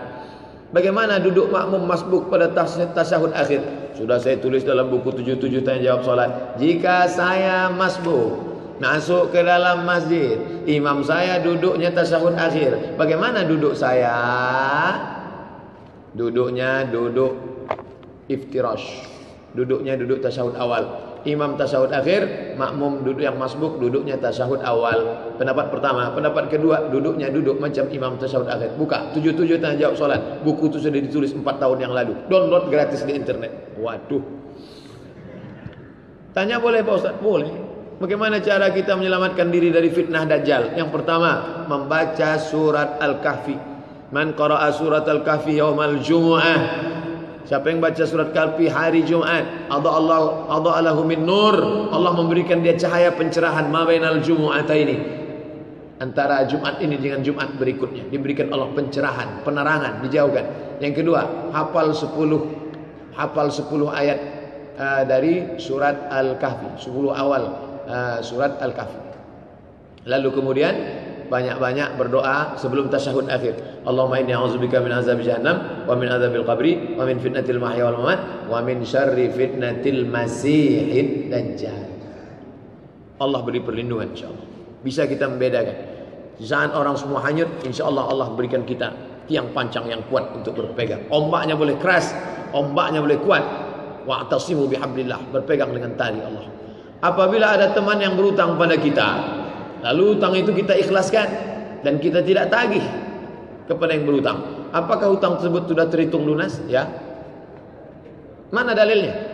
Bagaimana duduk makmum masbuk pada tasyahud akhir? Sudah saya tulis dalam buku 77 tanya jawab solat. Jika saya masbuk masuk ke dalam masjid, imam saya duduknya tasyahud akhir. Bagaimana duduk saya? Duduknya duduk iftirash. Duduknya duduk tasyahud awal imam tasyahud akhir, makmum duduk yang masbuk duduknya tasyahud awal. Pendapat pertama, pendapat kedua duduknya duduk macam imam tasyahud akhir. Buka tujuh-tujuh tanya jawab solat. Buku itu sudah ditulis empat tahun yang lalu. Download gratis di internet. Waduh. Tanya boleh Pak Ustaz? Boleh. Bagaimana cara kita menyelamatkan diri dari fitnah Dajjal? Yang pertama, membaca surat Al-Kahfi. Man qara'a surat Al-Kahfi yaumal jumu'ah. Siapa yang baca surat Kahfi hari Jumat, ada Allah ada Allahu min nur. Allah memberikan dia cahaya pencerahan ma bainal jumu'ataini. Antara Jumat ini dengan Jumat berikutnya diberikan Allah pencerahan, penerangan, dijauhkan. Yang kedua, hafal 10 hafal 10 ayat uh, dari surat Al-Kahfi, 10 awal uh, surat Al-Kahfi. Lalu kemudian banyak-banyak berdoa sebelum tasyahud akhir. Allahumma inni a'udzubika min azab jahannam wa min adzabil qabri wa min fitnatil mahya wal mamat wa min syarri fitnatil masiihid dajjal. Allah beri perlindungan insyaallah. Bisa kita membedakan. Saat orang semua hanyut, insyaallah Allah berikan kita tiang pancang yang kuat untuk berpegang. Ombaknya boleh keras, ombaknya boleh kuat. Wa'tasimu bihablillah, berpegang dengan tali Allah. Apabila ada teman yang berutang pada kita, Lalu hutang itu kita ikhlaskan dan kita tidak tagih kepada yang berhutang. Apakah hutang tersebut sudah terhitung lunas? Ya. Mana dalilnya?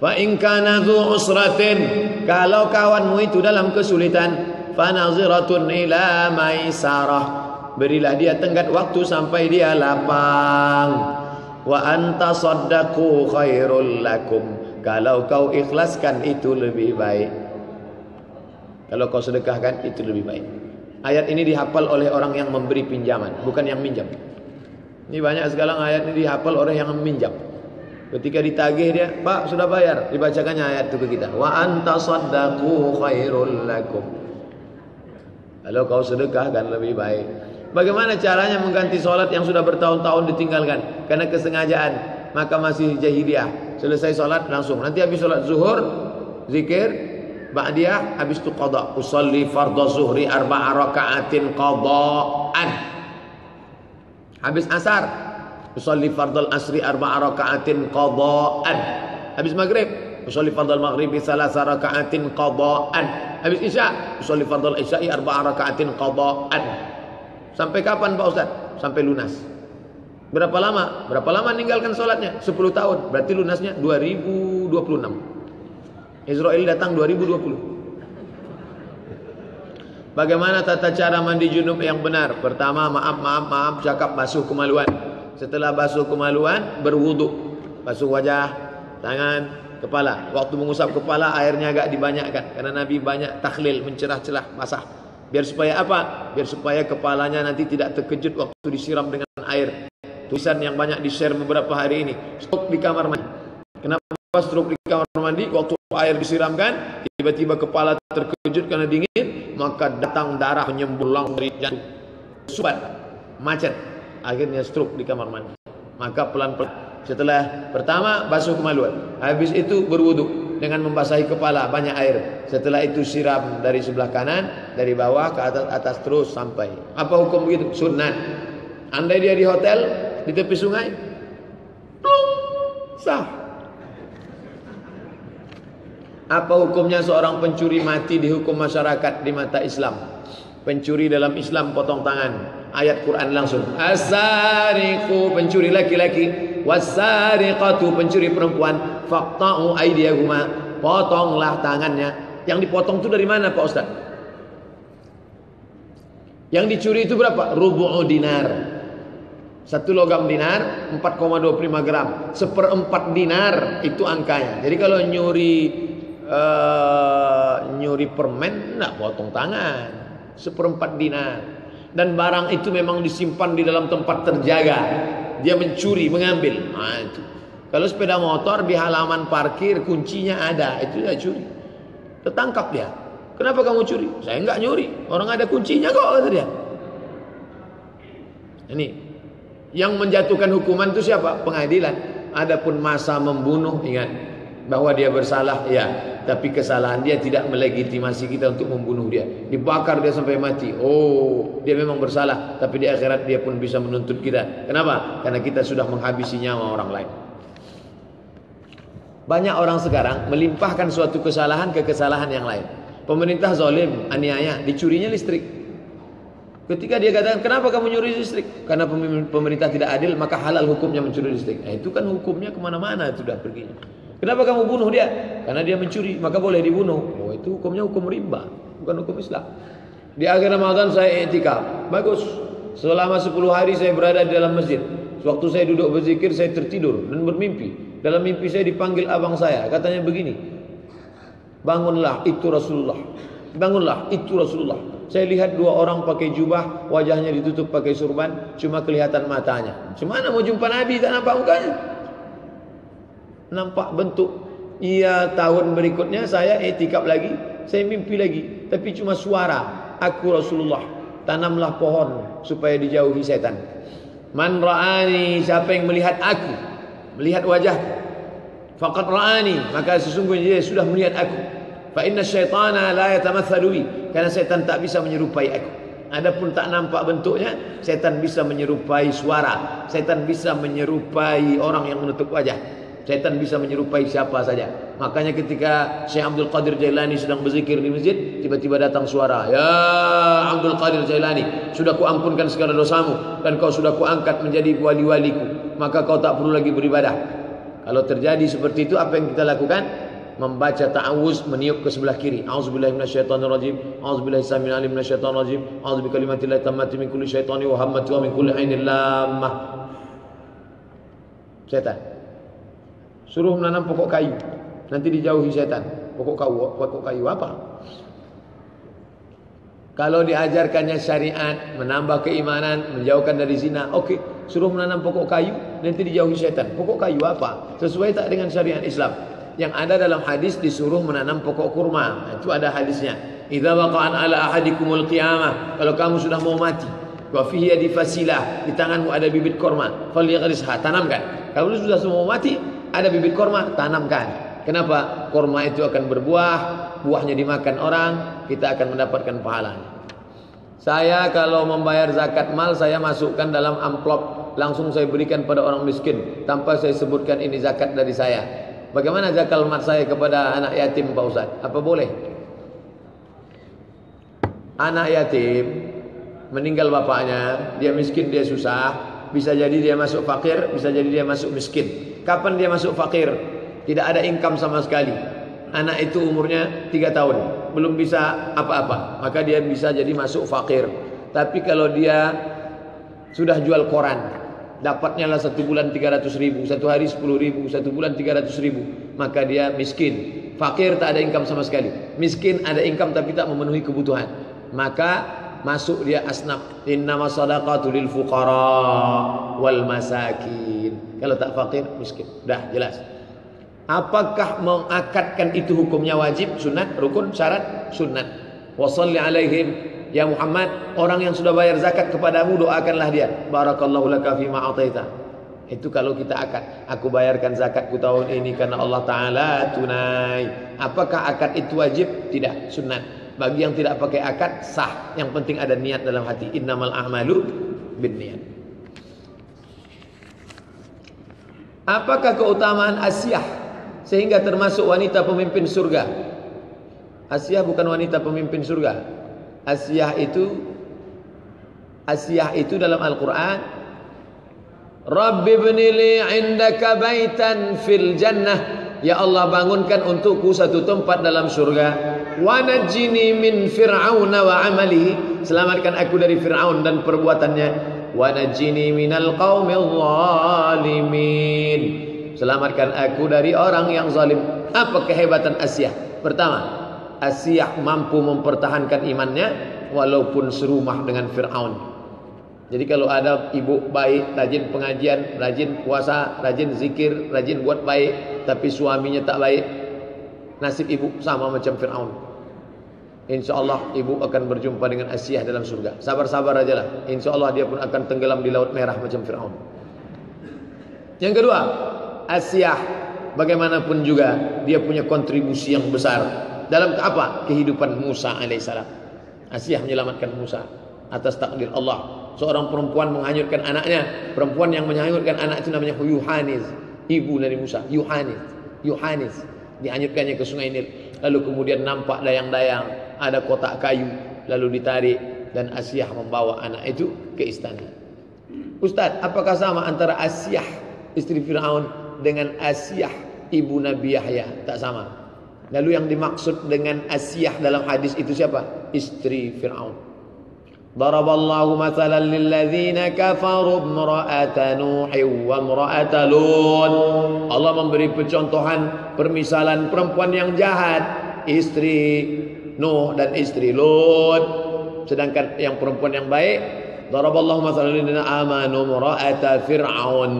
Fa in kana usratin kalau kawanmu itu dalam kesulitan fa naziratun ila maisarah berilah dia tenggat waktu sampai dia lapang wa anta saddaqu khairul lakum kalau kau ikhlaskan itu lebih baik kalau kau sedekahkan itu lebih baik. Ayat ini dihafal oleh orang yang memberi pinjaman, bukan yang minjam. Ini banyak sekarang ayat ini dihafal oleh yang meminjam. Ketika ditagih dia, Pak sudah bayar, dibacakannya ayat itu ke kita. Wa anta saddaqu khairul lakum. Kalau kau sedekahkan lebih baik. Bagaimana caranya mengganti solat yang sudah bertahun-tahun ditinggalkan karena kesengajaan? Maka masih jahiliyah. Selesai solat langsung. Nanti habis solat zuhur, zikir, Ba'diyah habis tu qada. Usalli fardhu zuhri arba'a raka'atin qada'an. Habis asar. Usalli fardhu asri arba'a raka'atin qada'an. Habis maghrib. Usalli fardhu maghribi salasa raka'atin qada'an. Habis isya. Usalli fardhu isya'i arba'a raka'atin qada'an. Sampai kapan Pak Ustaz? Sampai lunas. Berapa lama? Berapa lama meninggalkan solatnya? 10 tahun. Berarti lunasnya 2026. Israel datang 2020. Bagaimana tata cara mandi junub yang benar? Pertama, maaf, maaf, maaf, cakap basuh kemaluan. Setelah basuh kemaluan, berwudu. Basuh wajah, tangan, kepala. Waktu mengusap kepala, airnya agak dibanyakkan. Karena Nabi banyak taklil, mencerah-cerah, basah. Biar supaya apa? Biar supaya kepalanya nanti tidak terkejut waktu disiram dengan air. Tulisan yang banyak di-share beberapa hari ini. Stok di kamar mandi. Kenapa stroke di kamar mandi? Waktu air disiramkan, tiba-tiba kepala terkejut karena dingin, maka datang darah menyembulang dari jantung. Subat, macet, akhirnya stroke di kamar mandi. Maka pelan-pelan setelah pertama basuh kemaluan, habis itu berwudu dengan membasahi kepala banyak air. Setelah itu siram dari sebelah kanan, dari bawah ke atas atas terus sampai. Apa hukum begitu? Sunnah. Andai dia di hotel di tepi sungai, sah. Apa hukumnya seorang pencuri mati dihukum masyarakat di mata Islam? Pencuri dalam Islam potong tangan. Ayat Quran langsung. Asariqu pencuri laki-laki, wasariqatu pencuri perempuan, faqta'u aydiyahuma. Potonglah tangannya. Yang dipotong itu dari mana Pak Ustaz? Yang dicuri itu berapa? Rubu'u dinar. Satu logam dinar 4,25 gram. Seperempat dinar itu angkanya. Jadi kalau nyuri uh, nyuri permen nak potong tangan. Seperempat dinar. Dan barang itu memang disimpan di dalam tempat terjaga. Dia mencuri mengambil. Nah, itu. Kalau sepeda motor di halaman parkir kuncinya ada. Itu dia curi. Tertangkap dia. Kenapa kamu curi? Saya enggak nyuri. Orang ada kuncinya kok kata dia. Ini yang menjatuhkan hukuman itu siapa? Pengadilan. Adapun masa membunuh ingat. Bahwa dia bersalah ya tapi kesalahan dia tidak melegitimasi kita untuk membunuh dia. Dibakar dia sampai mati. Oh, dia memang bersalah, tapi di akhirat dia pun bisa menuntut kita. Kenapa? Karena kita sudah menghabisi nyawa orang lain. Banyak orang sekarang melimpahkan suatu kesalahan ke kesalahan yang lain. Pemerintah zalim, aniaya, dicurinya listrik. Ketika dia katakan, kenapa kamu nyuri listrik? Karena pemerintah tidak adil, maka halal hukumnya mencuri listrik. Nah, itu kan hukumnya kemana-mana sudah pergi. Kenapa kamu bunuh dia? Karena dia mencuri, maka boleh dibunuh. Oh, itu hukumnya hukum riba, bukan hukum Islam. Di akhir Ramadan saya etika. Bagus. Selama 10 hari saya berada di dalam masjid. Waktu saya duduk berzikir, saya tertidur dan bermimpi. Dalam mimpi saya dipanggil abang saya. Katanya begini. Bangunlah, itu Rasulullah. Bangunlah, itu Rasulullah. Saya lihat dua orang pakai jubah, wajahnya ditutup pakai surban, cuma kelihatan matanya. Cuma mau jumpa Nabi, tak nampak mukanya nampak bentuk ia tahun berikutnya saya etikap lagi saya mimpi lagi. Tapi cuma suara aku Rasulullah tanamlah pohon supaya dijauhi setan. Man ra'ani siapa yang melihat aku melihat wajah faqad ra'ani maka sesungguhnya dia sudah melihat aku. Fa inna syaitana la yatamathalu bi karena setan tak bisa menyerupai aku. Adapun tak nampak bentuknya setan bisa menyerupai suara setan bisa menyerupai orang yang menutup wajah Setan bisa menyerupai siapa saja. Makanya ketika Syekh Abdul Qadir Jailani sedang berzikir di masjid, tiba-tiba datang suara, "Ya Abdul Qadir Jailani, sudah kuampunkan segala dosamu dan kau sudah kuangkat menjadi wali-waliku, maka kau tak perlu lagi beribadah." Kalau terjadi seperti itu, apa yang kita lakukan? Membaca ta'awuz meniup ke sebelah kiri. A'udzubillahi minasyaitonirrajim. A'udzubillahi samil alim minasyaitonirrajim. A'udzubikalimatillahi tammati min kulli syaitani wa hammati wa min kulli ainin lamah. Setan. Suruh menanam pokok kayu. Nanti dijauhi setan. Pokok kayu, pokok kayu apa? Kalau diajarkannya syariat, menambah keimanan, menjauhkan dari zina, oke, okay. suruh menanam pokok kayu, nanti dijauhi setan. Pokok kayu apa? Sesuai tak dengan syariat Islam? Yang ada dalam hadis disuruh menanam pokok kurma. Itu ada hadisnya. Idza waqa'an ala ahadikumul qiyamah. Kalau kamu sudah mau mati, wa fihi adi fasilah, di tanganmu ada bibit kurma, falyagrisha, tanamkan. Kalau sudah semua mati, ada bibit korma, tanamkan. Kenapa? Korma itu akan berbuah, buahnya dimakan orang, kita akan mendapatkan pahala. Saya kalau membayar zakat mal, saya masukkan dalam amplop, langsung saya berikan pada orang miskin, tanpa saya sebutkan ini zakat dari saya. Bagaimana zakat mat saya kepada anak yatim Pak Ustaz? Apa boleh? Anak yatim meninggal bapaknya, dia miskin, dia susah, bisa jadi dia masuk fakir, bisa jadi dia masuk miskin. Kapan dia masuk fakir? Tidak ada income sama sekali. Anak itu umurnya 3 tahun, belum bisa apa-apa. Maka dia bisa jadi masuk fakir. Tapi kalau dia sudah jual koran, dapatnya lah satu bulan 300 ribu, satu hari 10 ribu, satu bulan 300 ribu, maka dia miskin. Fakir tak ada income sama sekali. Miskin ada income tapi tak memenuhi kebutuhan. Maka masuk dia asnaf. Innama sadaqatu lil fuqara wal masakin. Kalau tak fakir, miskin. Dah jelas. Apakah mengakatkan itu hukumnya wajib, sunat, rukun, syarat, sunat. Wasalli alaihim ya Muhammad, orang yang sudah bayar zakat kepadamu doakanlah dia. Barakallahu laka fi ma ataita. Itu kalau kita akad. Aku bayarkan zakatku tahun ini karena Allah Taala tunai. Apakah akad itu wajib? Tidak, sunat. Bagi yang tidak pakai akad sah. Yang penting ada niat dalam hati. Innamal a'malu binniyat. Apakah keutamaan Asyah sehingga termasuk wanita pemimpin surga? Asyah bukan wanita pemimpin surga. Asyah itu Asyah itu dalam Al-Qur'an Rabbi ibnili 'indaka baitan fil jannah Ya Allah bangunkan untukku satu tempat dalam surga wa najini min fir'auna wa amalihi selamatkan aku dari Firaun dan perbuatannya wa najini minal qaumil zalimin. Selamatkan aku dari orang yang zalim. Apa kehebatan Asyah pertama Asyah mampu mempertahankan imannya walaupun serumah dengan Firaun. Jadi kalau ada ibu baik rajin pengajian rajin puasa rajin zikir rajin buat baik tapi suaminya tak baik nasib ibu sama macam Firaun InsyaAllah ibu akan berjumpa dengan Asyah dalam surga. Sabar-sabar aja lah. InsyaAllah dia pun akan tenggelam di laut merah macam Fir'aun. Yang kedua, Asyah bagaimanapun juga dia punya kontribusi yang besar dalam apa? Kehidupan Musa alaihissalam. Asyah menyelamatkan Musa atas takdir Allah. Seorang perempuan menghanyutkan anaknya. Perempuan yang menghanyutkan anak itu namanya Yuhanis. Ibu dari Musa. Yuhanis. Yuhanis. Dihanyutkannya ke sungai Nil. Lalu kemudian nampak dayang-dayang ada kotak kayu lalu ditarik dan Asyah membawa anak itu ke istana. Ustaz, apakah sama antara Asyah istri Firaun dengan Asyah ibu Nabi Yahya, tak sama. Lalu yang dimaksud dengan Asiyah dalam hadis itu siapa? Istri Fir'aun. Daraballahu mathalan lilladzina kafaru imra'ata Nuh wa imra'ata Lut. Allah memberi percontohan permisalan perempuan yang jahat, istri Nuh dan istri Lut. Sedangkan yang perempuan yang baik, daraballahu lilladzina amanu imra'ata Fir'aun.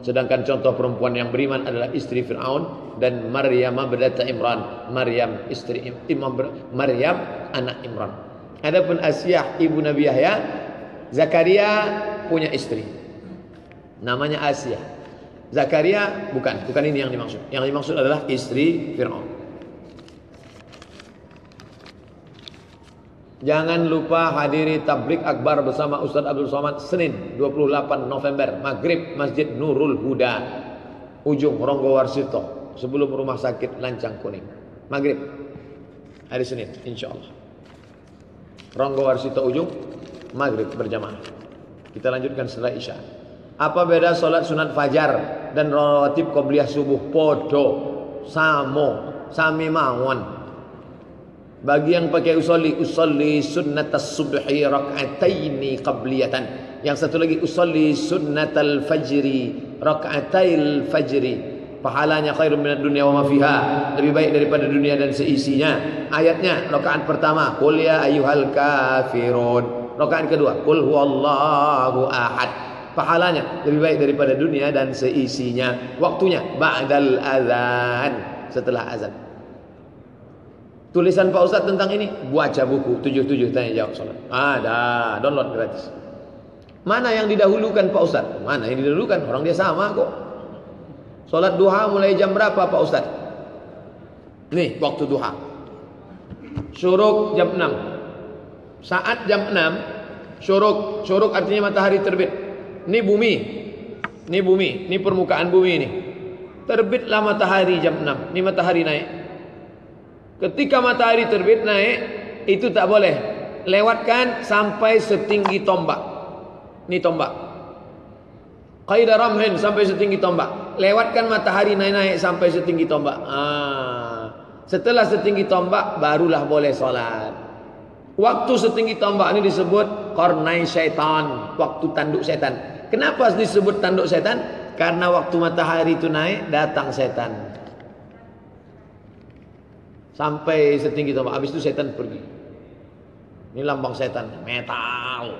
Sedangkan contoh perempuan yang beriman adalah istri Fir'aun dan Maryam berdata Imran. Maryam istri Imam Maryam anak Imran. Adapun Asiyah ibu Nabi Yahya, Zakaria punya istri. Namanya Asiyah. Zakaria bukan, bukan ini yang dimaksud. Yang dimaksud adalah istri Fir'aun. Jangan lupa hadiri tablik akbar bersama Ustaz Abdul Somad Senin 28 November Maghrib Masjid Nurul Huda Ujung Ronggo Warsito Sebelum rumah sakit Lancang Kuning. Maghrib Hari Senin insyaAllah. Ronggo Warsito Ujung Maghrib berjamaah. Kita lanjutkan setelah Isya. Apa beda solat sunat fajar Dan rawatib qobliyah subuh? Podo Samo Sami mawon bagi yang pakai usolli usolli sunnatas subhi rak'ataini qabliyatan. Yang satu lagi usolli sunnatal fajri rak'atail fajri. Pahalanya khairun minad dunya wa ma fiha. Lebih baik daripada dunia dan seisinya. Ayatnya rakaat pertama qul ya ayyuhal kafirun. Rakaat kedua qul huwallahu ahad. Pahalanya lebih baik daripada dunia dan seisinya. Waktunya ba'dal azan. Setelah azan. Tulisan Pak Ustaz tentang ini Baca buku. Tujuh-tujuh tanya jawab solat. Ada download gratis. Mana yang didahulukan Pak Ustaz? Mana yang didahulukan? Orang dia sama kok. Solat duha mulai jam berapa Pak Ustaz? Nih waktu duha. Syuruk jam 6 Saat jam 6 Syuruk. Syuruk artinya matahari terbit. Ini bumi. Ini bumi. Ini permukaan bumi ini. Terbitlah matahari jam 6 Ini matahari naik Ketika matahari terbit naik Itu tak boleh. Lewatkan sampai setinggi tombak. Ini tombak. Qaidah ramhin sampai setinggi tombak. Lewatkan matahari naik-naik sampai setinggi tombak. Ah. Setelah setinggi tombak Barulah boleh solat. Waktu setinggi tombak ini disebut Kornai syaitan Waktu tanduk syaitan. Kenapa disebut tanduk syaitan? Karena waktu matahari itu naik Datang syaitan Sampai setinggi tombak. Habis itu setan pergi. Ini lambang setan. Metal.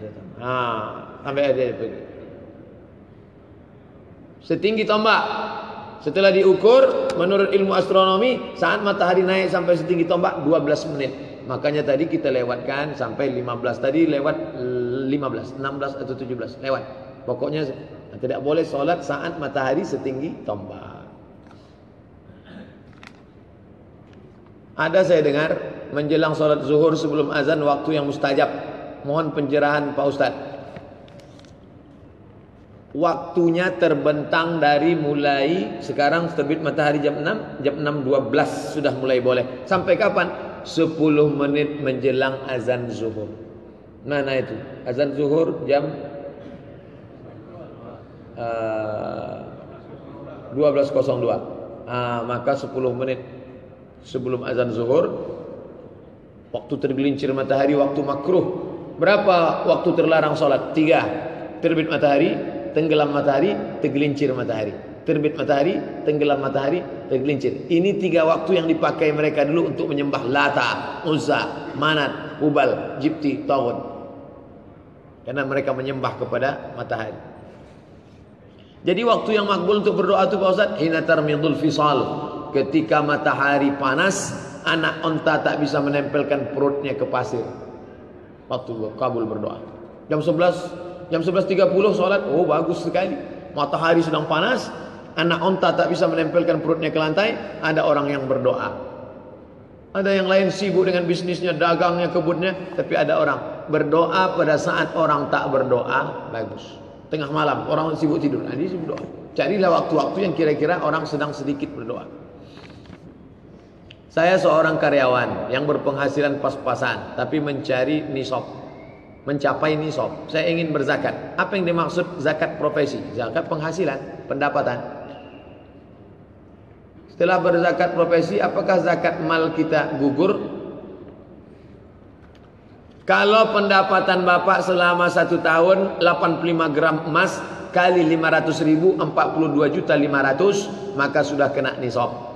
Setan. Nah, sampai dia pergi. Setinggi tombak. Setelah diukur menurut ilmu astronomi saat matahari naik sampai setinggi tombak 12 menit. Makanya tadi kita lewatkan sampai 15 tadi lewat 15, 16 atau 17 lewat. Pokoknya tidak boleh solat saat matahari setinggi tombak. Ada saya dengar menjelang solat zuhur sebelum azan waktu yang mustajab. Mohon pencerahan Pak Ustaz. Waktunya terbentang dari mulai sekarang terbit matahari jam 6, jam 6.12 sudah mulai boleh. Sampai kapan? 10 menit menjelang azan zuhur. Mana itu? Azan zuhur jam uh, 12.02. Ah, maka 10 menit sebelum azan zuhur waktu tergelincir matahari waktu makruh. Berapa waktu terlarang solat? Tiga. Terbit matahari tenggelam matahari tergelincir matahari. Terbit matahari tenggelam matahari tergelincir. Ini tiga waktu yang dipakai mereka dulu untuk menyembah lata uzza manat ubal jipti tawud karena mereka menyembah kepada matahari. Jadi waktu yang makbul untuk berdoa itu Pak Ustaz? Hina tarmidul fisal ketika matahari panas anak onta tak bisa menempelkan perutnya ke pasir. Waktu kabul berdoa. Jam 11 jam 11.30 solat oh bagus sekali. Matahari sedang panas anak onta tak bisa menempelkan perutnya ke lantai ada orang yang berdoa. Ada yang lain sibuk dengan bisnisnya dagangnya kebunnya tapi ada orang berdoa pada saat orang tak berdoa bagus. Tengah malam orang sibuk tidur. Nah, sibuk doa. Carilah waktu-waktu yang kira-kira orang sedang sedikit berdoa saya seorang karyawan yang berpenghasilan pas-pasan tapi mencari nisab. mencapai nisab. Saya ingin berzakat. Apa yang dimaksud zakat profesi? Zakat penghasilan, pendapatan. Setelah berzakat profesi, apakah zakat mal kita gugur? Kalau pendapatan bapak selama satu tahun 85 gram emas kali 500 ribu 42 juta 500 maka sudah kena nisab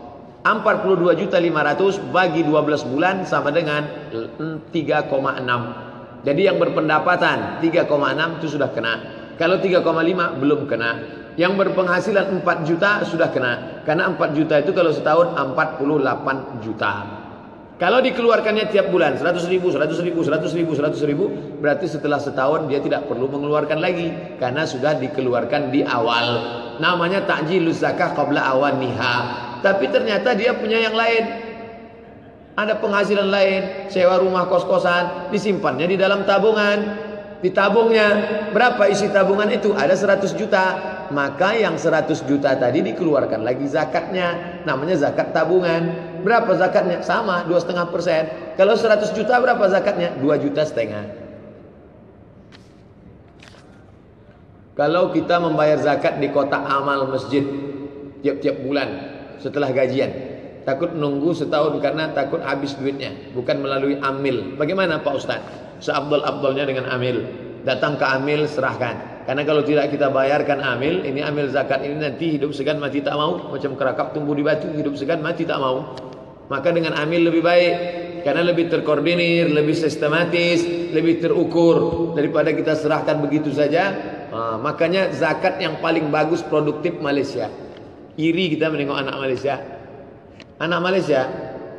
42 juta 500 bagi 12 bulan sama dengan 3,6 jadi yang berpendapatan 3,6 itu sudah kena. Kalau 3,5 belum kena. Yang berpenghasilan 4 juta sudah kena. Karena 4 juta itu kalau setahun 48 juta. Kalau dikeluarkannya tiap bulan 100 ribu, 100 ribu, 100 ribu, 100 ribu Berarti setelah setahun dia tidak perlu mengeluarkan lagi Karena sudah dikeluarkan di awal Namanya takjilus zakah qabla awan niha Tapi ternyata dia punya yang lain ada penghasilan lain, sewa rumah kos-kosan, disimpannya di dalam tabungan. Ditabungnya, berapa isi tabungan itu? Ada 100 juta. Maka yang 100 juta tadi dikeluarkan lagi zakatnya. Namanya zakat tabungan. Berapa zakatnya? Sama, 2,5 persen. Kalau 100 juta berapa zakatnya? 2 juta setengah. Kalau kita membayar zakat di kota amal masjid tiap-tiap bulan setelah gajian, Takut nunggu setahun karena takut habis duitnya. Bukan melalui amil. Bagaimana Pak Ustaz? Seabdol-abdolnya dengan amil. Datang ke amil, serahkan. Karena kalau tidak kita bayarkan amil, ini amil zakat ini nanti hidup segan mati tak mau. Macam kerakap tumbuh di batu, hidup segan mati tak mau. Maka dengan amil lebih baik. Karena lebih terkoordinir, lebih sistematis, lebih terukur. Daripada kita serahkan begitu saja. Ha, makanya zakat yang paling bagus produktif Malaysia. Iri kita menengok anak Malaysia. Anak Malaysia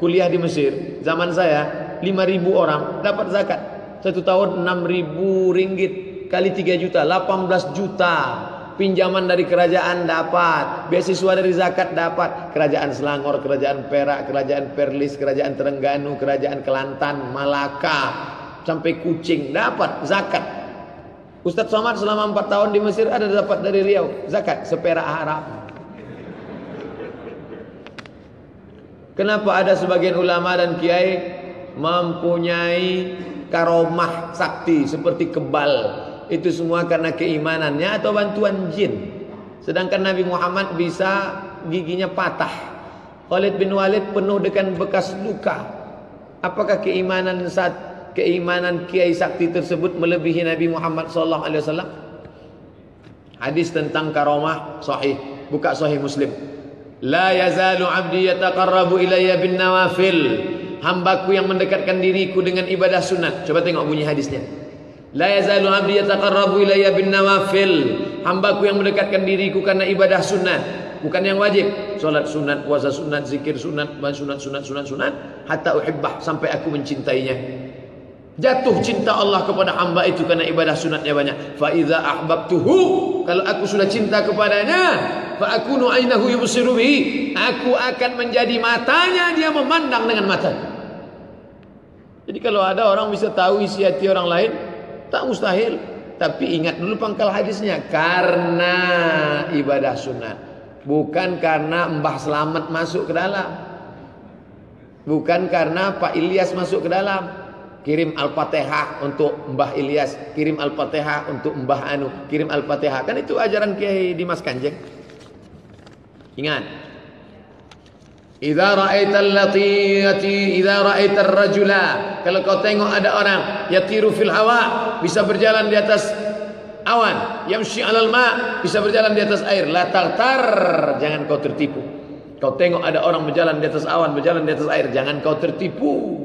kuliah di Mesir zaman saya 5000 orang dapat zakat. Satu tahun 6000 ringgit kali 3 juta 18 juta. Pinjaman dari kerajaan dapat beasiswa dari zakat dapat. Kerajaan Selangor kerajaan Perak kerajaan Perlis kerajaan Terengganu kerajaan Kelantan Malaka sampai Kucing dapat zakat. Ustaz Somad selama 4 tahun di Mesir ada dapat dari Riau zakat seperak harap Kenapa ada sebagian ulama dan kiai mempunyai karomah sakti seperti kebal? Itu semua karena keimanannya atau bantuan jin. Sedangkan Nabi Muhammad bisa giginya patah. Khalid bin Walid penuh dengan bekas luka. Apakah keimanan saat keimanan kiai sakti tersebut melebihi Nabi Muhammad sallallahu alaihi wasallam? Hadis tentang karomah sahih, buka sahih Muslim. La yazalu abdi yataqarrabu ilayya bin nawafil. Hambaku yang mendekatkan diriku dengan ibadah sunat. Coba tengok bunyi hadisnya. La yazalu abdi yataqarrabu ilayya bin nawafil. Hambaku yang mendekatkan diriku karena ibadah sunat. Bukan yang wajib. Salat sunat, puasa sunat, zikir sunat, sunat, sunat, sunat, sunat. Hatta uhibbah. Sampai aku mencintainya. Jatuh cinta Allah kepada hamba itu karena ibadah sunatnya banyak. Fa iza ahbabtuhu, kalau aku sudah cinta kepadanya, fa akunu ainahu yubsiru bihi, aku akan menjadi matanya dia memandang dengan mata. Jadi kalau ada orang bisa tahu isi hati orang lain, tak mustahil. Tapi ingat dulu pangkal hadisnya karena ibadah sunat, bukan karena Mbah Selamat masuk ke dalam. Bukan karena Pak Ilyas masuk ke dalam kirim Al-Fatihah untuk Mbah Ilyas, kirim Al-Fatihah untuk Mbah Anu, kirim Al-Fatihah. Kan itu ajaran Kiai Dimas Kanjeng. Ingat. Idza ra'aita al-latiyati, idza ra'aita ar-rajula, kalau kau tengok ada orang yatiru fil hawa, bisa berjalan di atas awan, yamshi 'alal ma, bisa berjalan di atas air, la tartar, jangan kau tertipu. Kau tengok ada orang berjalan di atas awan, berjalan di atas air, jangan kau tertipu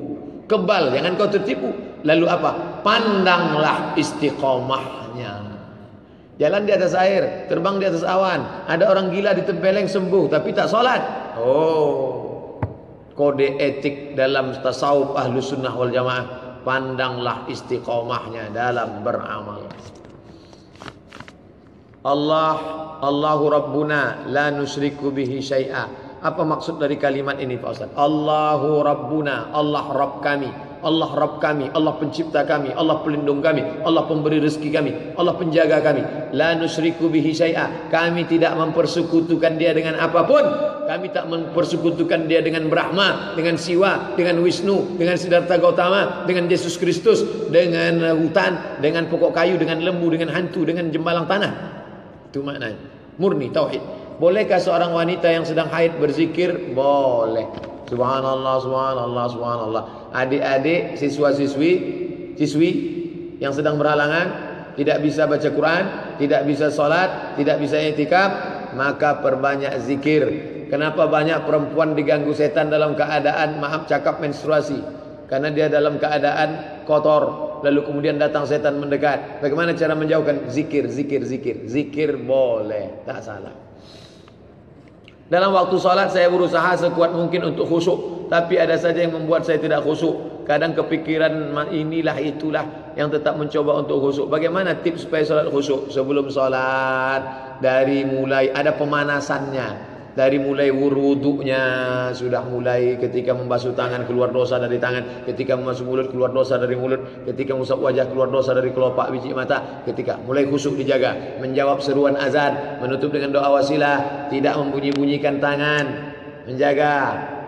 kebal jangan kau tertipu. Lalu apa? Pandanglah istiqomahnya. Jalan di atas air terbang di atas awan. Ada orang gila di tempeleng sembuh tapi tak solat. Oh. Kode etik dalam tasawuf ahlu sunnah wal jamaah. Pandanglah istiqomahnya dalam beramal. Allah Allahu Rabbuna la nusriku bihi syai'a apa maksud dari kalimat ini Pak Ustaz? Allahu Rabbuna, Allah Rabb kami. Allah Rabb kami, Allah pencipta kami, Allah pelindung kami, Allah pemberi rezeki kami, Allah penjaga kami. La nusyriku bihi syai'a. Kami tidak mempersekutukan dia dengan apapun. Kami tak mempersekutukan dia dengan Brahma, dengan Siwa, dengan Wisnu, dengan Siddhartha Gautama, dengan Yesus Kristus, dengan hutan, dengan pokok kayu, dengan lembu, dengan hantu, dengan jembalang tanah. Itu maknanya. Murni tauhid. Bolehkah seorang wanita yang sedang haid berzikir? Boleh. Subhanallah, subhanallah, subhanallah. Adik-adik, siswa-siswi, siswi yang sedang berhalangan tidak bisa baca Quran, tidak bisa solat, tidak bisa etikaf, maka perbanyak zikir. Kenapa banyak perempuan diganggu setan dalam keadaan maaf cakap menstruasi? Karena dia dalam keadaan kotor. Lalu kemudian datang setan mendekat. Bagaimana cara menjauhkan? Zikir, zikir, zikir. Zikir boleh. Tak salah. Dalam waktu salat saya berusaha sekuat mungkin untuk khusyuk. Tapi ada saja yang membuat saya tidak khusyuk. Kadang kepikiran inilah itulah yang tetap mencoba untuk khusyuk. Bagaimana tips supaya salat khusyuk? Sebelum salat dari mulai ada pemanasannya dari mulai wuduknya sudah mulai ketika membasuh tangan keluar dosa dari tangan ketika membasuh mulut keluar dosa dari mulut ketika mengusap wajah keluar dosa dari kelopak biji mata ketika mulai khusyuk dijaga. Menjawab seruan azan menutup dengan doa wasilah tidak membunyi-bunyikan tangan menjaga.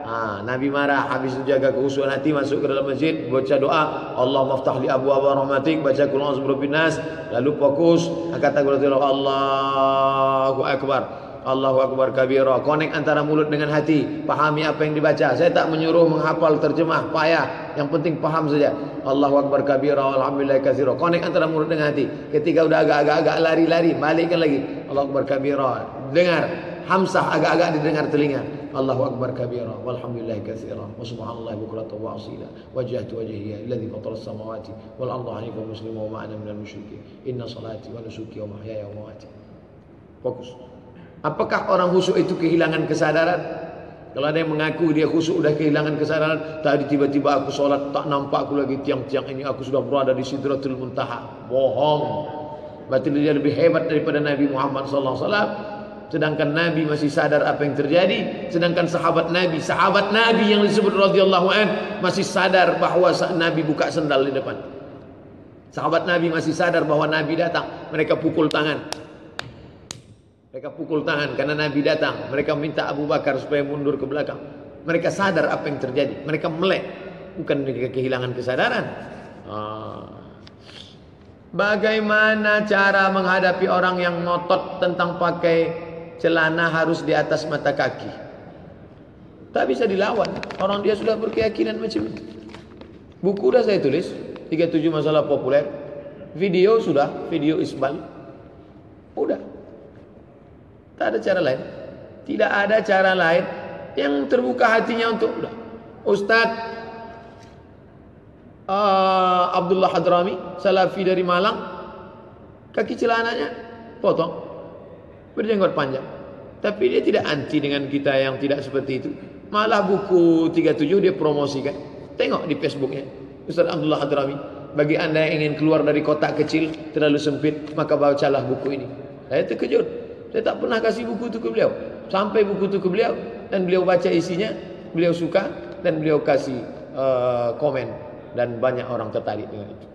Ha, Nabi marah habis itu jaga kehusuan hati masuk ke dalam masjid baca doa Allah maftah li abu abu rahmatik baca kulon azburu binas lalu fokus kata Allahu Akbar Allahu Akbar kabira. Connect antara mulut dengan hati. Pahami apa yang dibaca. Saya tak menyuruh menghafal terjemah. Payah. Yang penting paham saja. Allahu Akbar kabira. Alhamdulillah kasira. Connect antara mulut dengan hati. Ketika sudah agak-agak lari-lari. Balikkan lagi. Allahu Akbar kabira. Dengar. Hamsah agak-agak didengar telinga. Allahu Akbar kabira. Walhamdulillah kasira. Wa subhanallah bukrata wa asila. Wajahtu wajahiyya. Illadhi fatara samawati. Wal arda hanifa muslima wa ma'ana minal musyrikin. Inna salati wa nusuki wa mahyaya wa mawati. Fokus. Apakah orang khusyuk itu kehilangan kesadaran? Kalau ada yang mengaku dia khusyuk sudah kehilangan kesadaran, tadi tiba-tiba aku solat tak nampak aku lagi tiang-tiang ini aku sudah berada di Sidratul Muntaha. Bohong. Berarti dia lebih hebat daripada Nabi Muhammad sallallahu alaihi wasallam. Sedangkan Nabi masih sadar apa yang terjadi, sedangkan sahabat Nabi, sahabat Nabi yang disebut radhiyallahu an masih sadar bahawa Nabi buka sendal di depan. Sahabat Nabi masih sadar bahawa Nabi datang, mereka pukul tangan. Mereka pukul tangan karena Nabi datang. Mereka minta Abu Bakar supaya mundur ke belakang. Mereka sadar apa yang terjadi. Mereka melek. Bukan mereka kehilangan kesadaran. Ah. Bagaimana cara menghadapi orang yang ngotot tentang pakai celana harus di atas mata kaki? Tak bisa dilawan. Orang dia sudah berkeyakinan macam itu. Buku dah saya tulis. 37 masalah populer. Video sudah. Video isbal. Udah. Tak ada cara lain. Tidak ada cara lain yang terbuka hatinya untuk. Ustaz uh, Abdullah Hadrami, Salafi dari Malang, kaki celananya potong, berjenggot panjang. Tapi dia tidak anti dengan kita yang tidak seperti itu. Malah buku 37 dia promosikan. Tengok di Facebooknya. Ustaz Abdullah Hadrami. Bagi anda yang ingin keluar dari kotak kecil terlalu sempit, maka bacalah buku ini. Saya terkejut. Saya tak pernah kasih buku itu ke beliau. Sampai buku itu ke beliau dan beliau baca isinya, beliau suka dan beliau kasih uh, komen dan banyak orang tertarik dengan itu.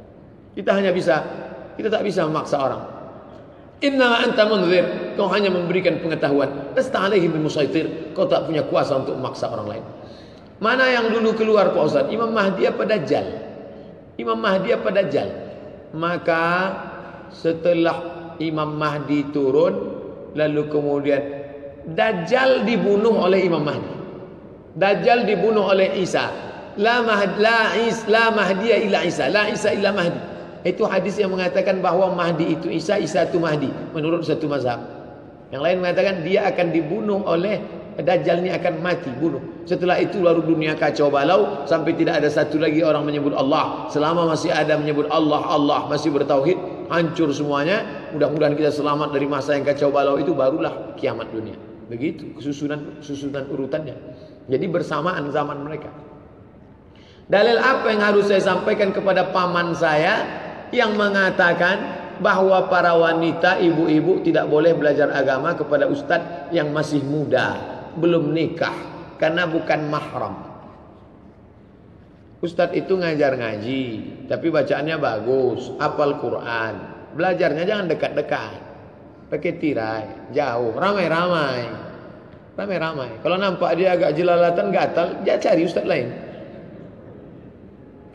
Kita hanya bisa, kita tak bisa memaksa orang. Inna anta munzir, kau hanya memberikan pengetahuan. Lasta alaihi bil musaitir, kau tak punya kuasa untuk memaksa orang lain. Mana yang dulu keluar Pak Ustaz? Imam Mahdi apa Dajjal? Imam Mahdi apa Dajjal? Maka setelah Imam Mahdi turun, Lalu kemudian Dajjal dibunuh oleh Imam Mahdi. Dajjal dibunuh oleh Isa. La mahd la is la mahdiya illa Isa, la Isa illa Mahdi. Itu hadis yang mengatakan bahawa Mahdi itu Isa, Isa itu Mahdi menurut satu mazhab. Yang lain mengatakan dia akan dibunuh oleh Dajjal ini akan mati, bunuh. Setelah itu lalu dunia kacau balau sampai tidak ada satu lagi orang menyebut Allah. Selama masih ada menyebut Allah, Allah masih bertauhid, hancur semuanya. Mudah-mudahan kita selamat dari masa yang kacau balau itu barulah kiamat dunia. Begitu susunan susunan urutannya. Jadi bersamaan zaman mereka. Dalil apa yang harus saya sampaikan kepada paman saya yang mengatakan bahawa para wanita, ibu-ibu tidak boleh belajar agama kepada ustaz yang masih muda belum nikah karena bukan mahram. Ustadz itu ngajar ngaji, tapi bacaannya bagus, hafal Quran. Belajarnya jangan dekat-dekat. Pakai tirai, jauh, ramai-ramai. Ramai-ramai. Kalau nampak dia agak jelalatan gatal, dia cari ustaz lain.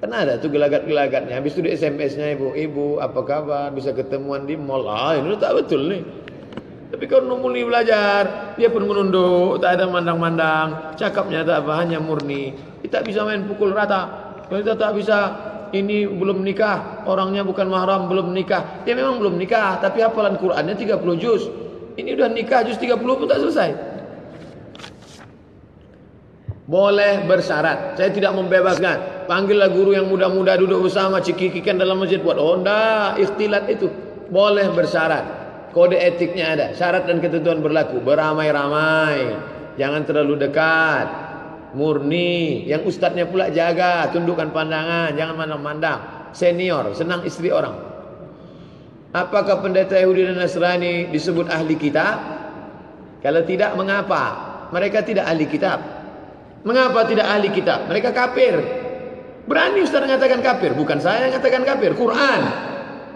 Kan ada tu gelagat-gelagatnya. Habis tu di SMS-nya ibu, ibu apa kabar? Bisa ketemuan di mall. Ah, ini tak betul nih. Tapi kalau murni belajar, dia pun menunduk, tak ada mandang-mandang, cakapnya tak apa, hanya murni. Kita bisa main pukul rata. Kalau kita tak bisa, ini belum nikah, orangnya bukan mahram, belum nikah. Dia memang belum nikah, tapi hafalan Qurannya 30 juz. Ini udah nikah juz 30 pun tak selesai. Boleh bersyarat. Saya tidak membebaskan. Panggillah guru yang muda-muda duduk bersama cekikikan dalam masjid buat. Oh enggak, ikhtilat itu. Boleh bersyarat. Kode etiknya ada. Syarat dan ketentuan berlaku. Beramai-ramai. Jangan terlalu dekat. Murni. Yang ustadznya pula jaga. Tundukkan pandangan. Jangan mandang-mandang. Senior. Senang istri orang. Apakah pendeta Yahudi dan Nasrani disebut ahli kitab? Kalau tidak, mengapa? Mereka tidak ahli kitab. Mengapa tidak ahli kitab? Mereka kafir. Berani Ustaz mengatakan kafir? Bukan saya yang mengatakan kafir. Quran.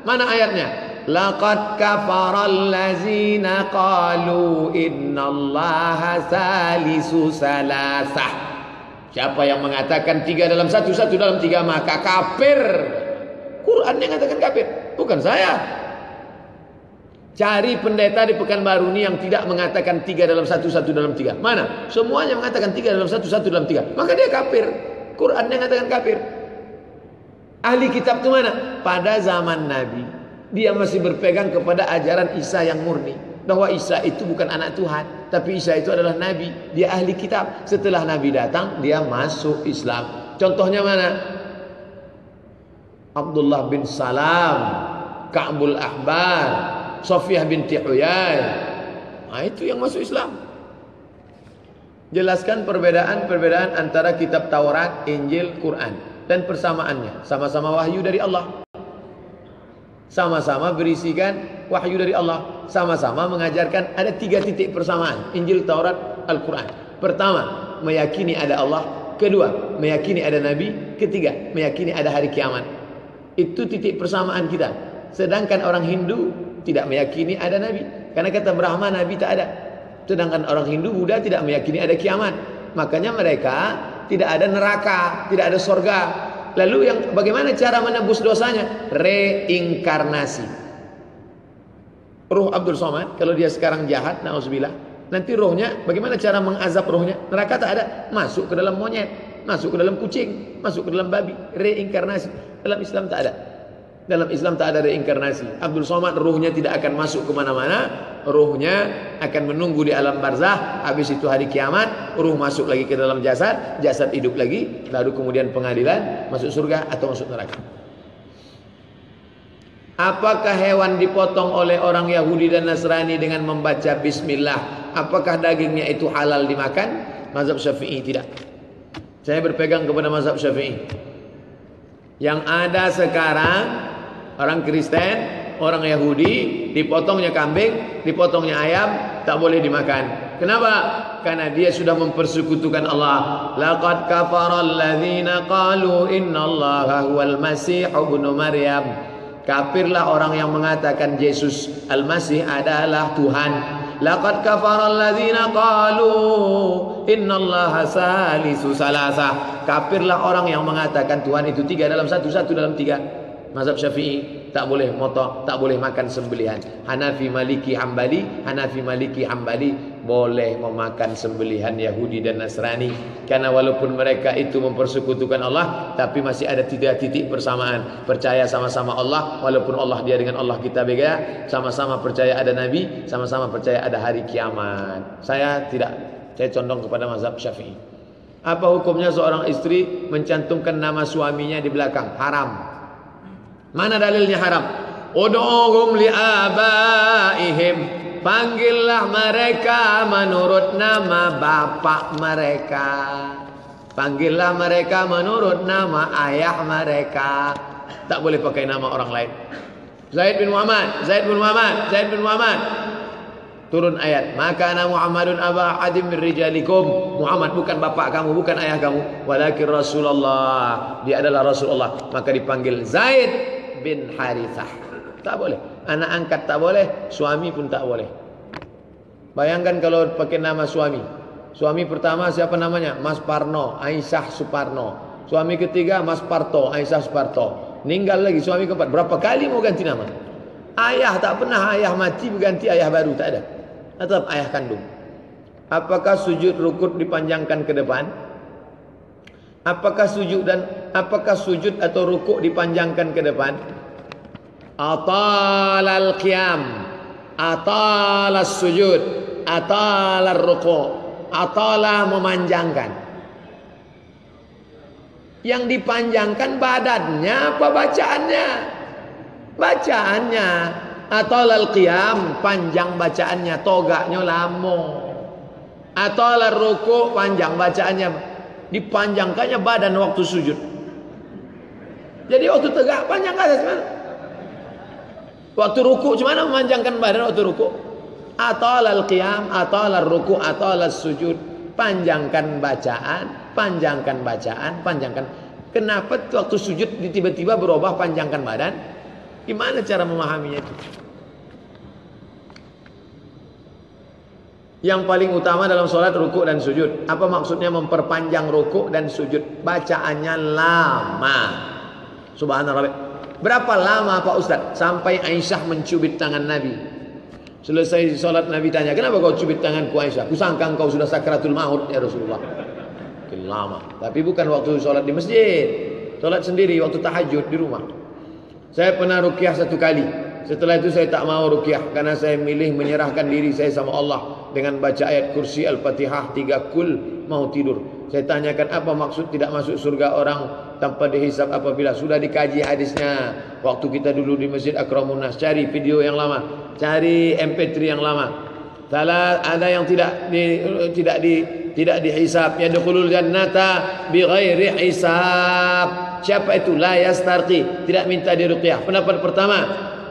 Mana ayatnya? Laqad kafara allazina qalu innallaha salisu salasah. Siapa yang mengatakan tiga dalam satu, satu dalam tiga maka kafir. Quran yang mengatakan kafir. Bukan saya. Cari pendeta di Pekanbaru ini yang tidak mengatakan tiga dalam satu, satu dalam tiga. Mana? Semuanya mengatakan tiga dalam satu, satu dalam tiga. Maka dia kafir. Quran yang mengatakan kafir. Ahli kitab itu mana? Pada zaman Nabi. Dia masih berpegang kepada ajaran Isa yang murni. Bahwa Isa itu bukan anak Tuhan. Tapi Isa itu adalah Nabi. Dia ahli kitab. Setelah Nabi datang, dia masuk Islam. Contohnya mana? Abdullah bin Salam. Ka'bul Ahbar. Sofiyah binti Huyay. Nah, itu yang masuk Islam. Jelaskan perbedaan-perbedaan antara kitab Taurat, Injil, Quran dan persamaannya. Sama-sama wahyu dari Allah. Sama-sama berisikan wahyu dari Allah. Sama-sama mengajarkan ada tiga titik persamaan. Injil, Taurat, Al-Quran. Pertama, meyakini ada Allah. Kedua, meyakini ada Nabi. Ketiga, meyakini ada hari kiamat. Itu titik persamaan kita. Sedangkan orang Hindu tidak meyakini ada Nabi. Karena kata Brahma Nabi tak ada. Sedangkan orang Hindu Buddha tidak meyakini ada kiamat. Makanya mereka tidak ada neraka, tidak ada sorga. Lalu yang bagaimana cara menebus dosanya? Reinkarnasi. Ruh Abdul Somad kalau dia sekarang jahat, nauzubillah, nanti rohnya bagaimana cara mengazab rohnya? Neraka tak ada, masuk ke dalam monyet, masuk ke dalam kucing, masuk ke dalam babi, reinkarnasi. Dalam Islam tak ada. Dalam Islam tak ada reinkarnasi. Abdul Somad ruhnya tidak akan masuk ke mana-mana. Ruhnya akan menunggu di alam barzah. Habis itu hari kiamat, ruh masuk lagi ke dalam jasad, jasad hidup lagi, lalu kemudian pengadilan, masuk surga atau masuk neraka. Apakah hewan dipotong oleh orang Yahudi dan Nasrani dengan membaca bismillah? Apakah dagingnya itu halal dimakan? Mazhab Syafi'i tidak. Saya berpegang kepada mazhab Syafi'i. Yang ada sekarang orang Kristen, orang Yahudi, dipotongnya kambing, dipotongnya ayam, tak boleh dimakan. Kenapa? Karena dia sudah mempersekutukan Allah. Laqad kafara alladhina qalu innallaha huwal masih ibnu Maryam. Kafirlah orang yang mengatakan Yesus Al-Masih adalah Tuhan. Laqad kafara alladhina qalu innallaha salisu salasa. Kafirlah orang yang mengatakan Tuhan itu tiga dalam satu, satu dalam tiga. Mazhab Syafi'i tak boleh motok, tak boleh makan sembelihan. Hanafi Maliki Hambali, Hanafi Maliki Hambali boleh memakan sembelihan Yahudi dan Nasrani. Karena walaupun mereka itu mempersekutukan Allah, tapi masih ada tiga titik persamaan. Percaya sama-sama Allah, walaupun Allah dia dengan Allah kita beda. Sama-sama percaya ada Nabi, sama-sama percaya ada hari kiamat. Saya tidak, saya condong kepada mazhab Syafi'i. Apa hukumnya seorang istri mencantumkan nama suaminya di belakang? Haram. Mana dalilnya haram? Ud'uhum li abaihim. Panggillah mereka menurut nama bapak mereka. Panggillah mereka menurut nama ayah mereka. Tak boleh pakai nama orang lain. Zaid bin Muhammad, Zaid bin Muhammad, Zaid bin Muhammad. Turun ayat, maka ana Muhammadun aba adim min rijalikum. Muhammad bukan bapak kamu, bukan ayah kamu, walakin Rasulullah. Dia adalah Rasulullah. Maka dipanggil Zaid bin Harithah. Tak boleh. Anak angkat tak boleh, suami pun tak boleh. Bayangkan kalau pakai nama suami. Suami pertama siapa namanya? Mas Parno, Aisyah Suparno. Suami ketiga Mas Parto, Aisyah Suparto. Ninggal lagi suami keempat. Berapa kali mau ganti nama? Ayah tak pernah ayah mati berganti ayah baru, tak ada. Tetap ayah kandung. Apakah sujud rukuk dipanjangkan ke depan? Apakah sujud dan apakah sujud atau rukuk dipanjangkan ke depan? Atal al-qiyam, atal sujud, atal rukuk, atal memanjangkan. Yang dipanjangkan badannya apa bacaannya? Bacaannya atal al-qiyam panjang bacaannya, togaknya lama. Atau lah rukuk panjang bacaannya dipanjangkannya badan waktu sujud. Jadi waktu tegak panjang atas mana? Waktu rukuk cuma mana memanjangkan badan waktu rukuk? Atau lal qiyam, atau lal rukuk, atau lal sujud. Panjangkan bacaan, panjangkan bacaan, panjangkan. Kenapa waktu sujud tiba-tiba berubah panjangkan badan? Gimana cara memahaminya itu? Yang paling utama dalam solat rukuk dan sujud. Apa maksudnya memperpanjang rukuk dan sujud? Bacaannya lama. Subhanallah. Berapa lama Pak Ustaz sampai Aisyah mencubit tangan Nabi? Selesai solat Nabi tanya, kenapa kau cubit tanganku Aisyah? Kusangka kau sudah sakratul maut ya Rasulullah. Lama. Tapi bukan waktu solat di masjid. Solat sendiri waktu tahajud di rumah. Saya pernah rukyah satu kali. Setelah itu saya tak mau rukyah karena saya milih menyerahkan diri saya sama Allah dengan baca ayat kursi Al-Fatihah tiga kul mau tidur. Saya tanyakan apa maksud tidak masuk surga orang tanpa dihisap apabila sudah dikaji hadisnya. Waktu kita dulu di Masjid Akramun Nas cari video yang lama, cari MP3 yang lama. Salah ada yang tidak di, tidak di tidak dihisap yadkhulul jannata bighairi hisab. Siapa itu la yastarqi, tidak minta diruqyah. Pendapat pertama,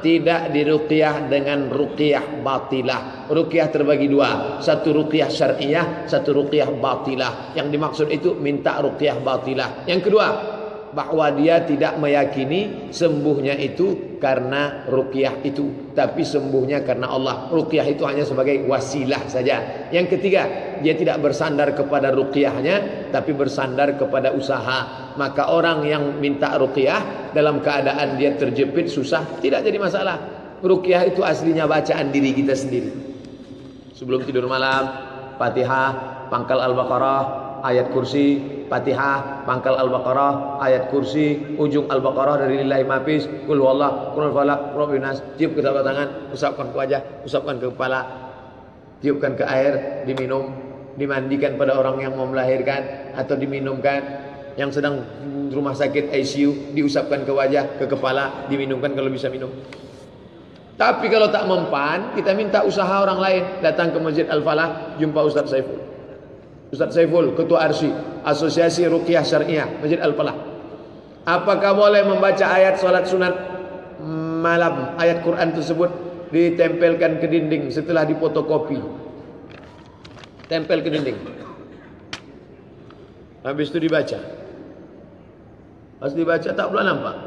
tidak diruqyah dengan ruqyah batilah. Ruqyah terbagi dua. Satu ruqyah syar'iyah, satu ruqyah batilah. Yang dimaksud itu minta ruqyah batilah. Yang kedua, bahawa dia tidak meyakini sembuhnya itu karena ruqyah itu. Tapi sembuhnya karena Allah. Ruqyah itu hanya sebagai wasilah saja. Yang ketiga dia tidak bersandar kepada ruqyahnya tapi bersandar kepada usaha. Maka orang yang minta ruqyah dalam keadaan dia terjepit susah tidak jadi masalah. Ruqyah itu aslinya bacaan diri kita sendiri. Sebelum tidur malam Fatihah pangkal Al-Baqarah ayat kursi Fatihah, pangkal Al-Baqarah, ayat kursi, ujung Al-Baqarah dari lillahi mafis, kul wallah, kul falak, kul binas, tiup ke telapak tangan, usapkan ke wajah, usapkan ke kepala, tiupkan ke air, diminum, dimandikan pada orang yang mau melahirkan atau diminumkan. Yang sedang rumah sakit ICU, diusapkan ke wajah, ke kepala, diminumkan kalau bisa minum. Tapi kalau tak mempan, kita minta usaha orang lain. Datang ke Masjid Al-Falah, jumpa Ustaz Saiful. Ustaz Saiful, Ketua Arsi, Asosiasi Ruqyah Syariah, Masjid Al-Falah. Apakah boleh membaca ayat solat sunat malam, ayat Quran tersebut ditempelkan ke dinding setelah dipotokopi? Tempel ke dinding. Habis itu dibaca. Pas dibaca tak pula nampak.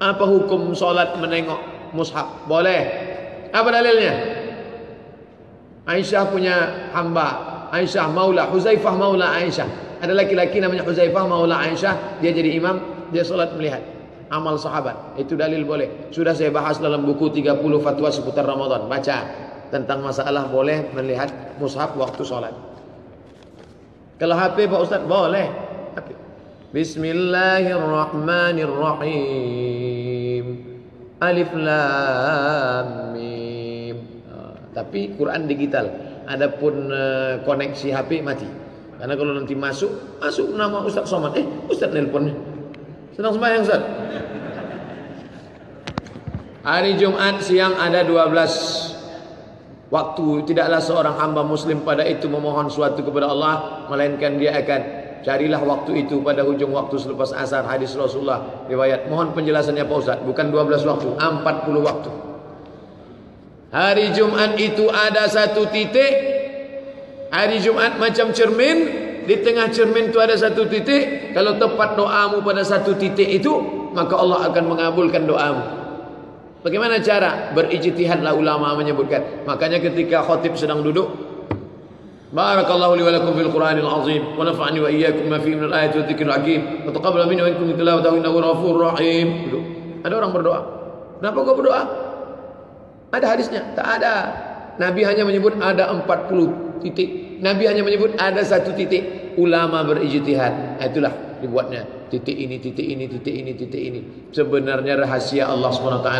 Apa hukum solat menengok mushaf? Boleh. Apa dalilnya? Aisyah punya hamba Aisyah maula Huzaifah maula Aisyah. Ada laki-laki namanya Huzaifah maula Aisyah. Dia jadi imam dia solat melihat amal sahabat. Itu dalil boleh. Sudah saya bahas dalam buku 30 fatwa seputar Ramadan. Baca tentang masalah boleh melihat mushaf waktu solat. Kalau HP Pak Ustaz boleh. Bismillahirrahmanirrahim. Alif Lam Mim. Tapi Quran digital. Adapun uh, koneksi HP mati. Karena kalau nanti masuk, masuk nama Ustaz Somad. Eh, Ustaz nelponnya. Senang sembahyang Ustaz. Hari Jumat siang ada 12 waktu tidaklah seorang hamba muslim pada itu memohon suatu kepada Allah melainkan dia akan carilah waktu itu pada hujung waktu selepas asar hadis Rasulullah riwayat mohon penjelasannya Pak Ustaz bukan 12 waktu 40 waktu Hari Jumat itu ada satu titik Hari Jumat macam cermin Di tengah cermin itu ada satu titik Kalau tepat doamu pada satu titik itu Maka Allah akan mengabulkan doamu Bagaimana cara berijtihadlah ulama menyebutkan. Makanya ketika khatib sedang duduk Barakallahu li wa lakum fil Qur'anil azim wa nafa'ani wa iyyakum ma fihi minal ayati wa dzikril hakim wa taqabbal minni. Ada orang berdoa. Kenapa kau berdoa? Ada hadisnya? Tak ada. Nabi hanya menyebut ada 40 titik. Nabi hanya menyebut ada satu titik. Ulama berijtihad. Itulah dibuatnya titik ini titik ini titik ini titik ini sebenarnya rahasia Allah SWT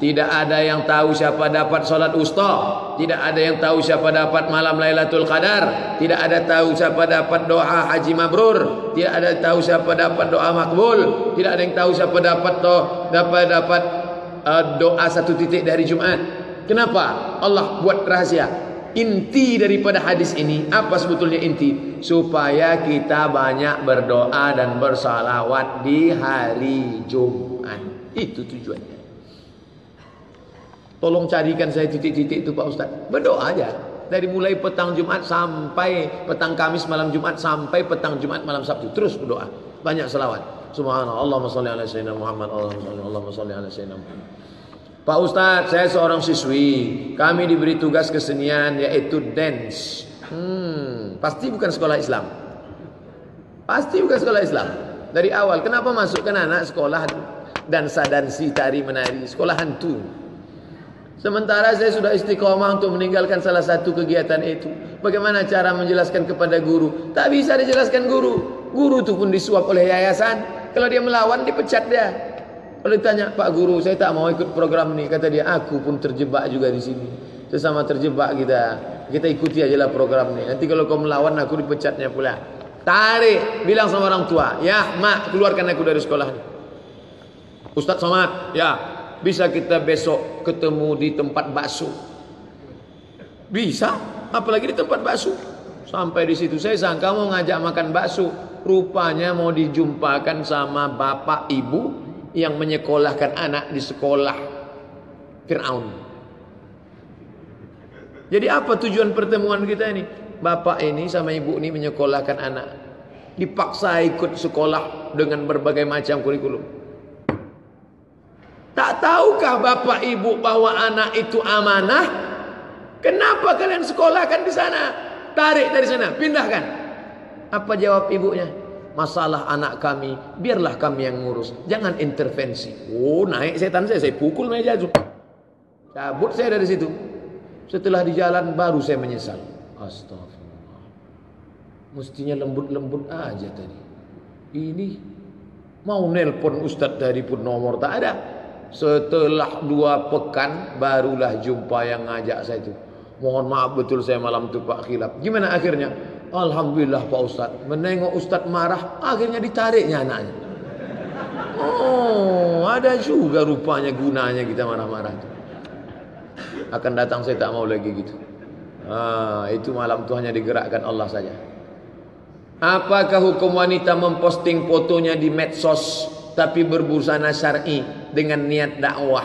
tidak ada yang tahu siapa dapat solat usta tidak ada yang tahu siapa dapat malam Lailatul Qadar tidak ada tahu siapa dapat doa haji mabrur tidak ada tahu siapa dapat doa makbul tidak ada yang tahu siapa dapat doa dapat dapat uh, doa satu titik dari Jumat kenapa? Allah buat rahasia. Inti daripada hadis ini apa sebetulnya inti? Supaya kita banyak berdoa dan bersalawat di hari Jumat itu tujuannya. Tolong carikan saya titik-titik itu Pak Ustaz. Berdoa aja. Dari mulai petang Jumat sampai petang Kamis malam Jumat sampai petang Jumat malam Sabtu. Terus berdoa. Banyak salawat subhanallah Allahumma shalli ala sayyidina Muhammad Allahumma shalli ala sayyidina Muhammad Pak Ustadz, saya seorang siswi. Kami diberi tugas kesenian yaitu dance. Hmm, pasti bukan sekolah Islam. Pasti bukan sekolah Islam. Dari awal, kenapa masukkan anak sekolah dansa dansi tari menari, sekolah hantu? Sementara saya sudah istiqomah untuk meninggalkan salah satu kegiatan itu. Bagaimana cara menjelaskan kepada guru? Tak bisa dijelaskan guru. Guru itu pun disuap oleh yayasan. Kalau dia melawan, dipecat dia. Kalau ditanya Pak Guru, saya tak mau ikut program ni. Kata dia, aku pun terjebak juga di sini. Sesama terjebak kita. Kita ikuti aja lah program ni. Nanti kalau kau melawan, aku dipecatnya pula. Tarik, bilang sama orang tua. Ya, mak, keluarkan aku dari sekolah ni. Ustaz Somad, ya, bisa kita besok ketemu di tempat bakso. Bisa, apalagi di tempat bakso. Sampai di situ saya sangka mau ngajak makan bakso. Rupanya mau dijumpakan sama bapak ibu yang menyekolahkan anak di sekolah Fir'aun. Jadi apa tujuan pertemuan kita ini? Bapak ini sama ibu ini menyekolahkan anak. Dipaksa ikut sekolah dengan berbagai macam kurikulum. Tak tahukah bapak ibu bahwa anak itu amanah? Kenapa kalian sekolahkan di sana? Tarik dari sana, pindahkan. Apa jawab ibunya? masalah anak kami biarlah kami yang ngurus. Jangan intervensi. Oh naik setan saya. Saya pukul meja itu cabut saya dari situ. Setelah di jalan baru saya menyesal. Astagfirullah mestinya lembut-lembut aja tadi. Ini mau nelpon ustaz dari pun nomor tak ada. Setelah dua pekan barulah jumpa yang ngajak saya itu mohon maaf betul saya malam itu pak khilaf. Gimana akhirnya Alhamdulillah Pak Ustaz. Menengok Ustaz marah Akhirnya ditariknya anaknya. Oh ada juga rupanya gunanya kita marah-marah Akan datang saya tak mau lagi gitu. Ah, Itu malam tu hanya digerakkan Allah saja. Apakah hukum wanita memposting fotonya di medsos Tapi berbusana syar'i Dengan niat dakwah?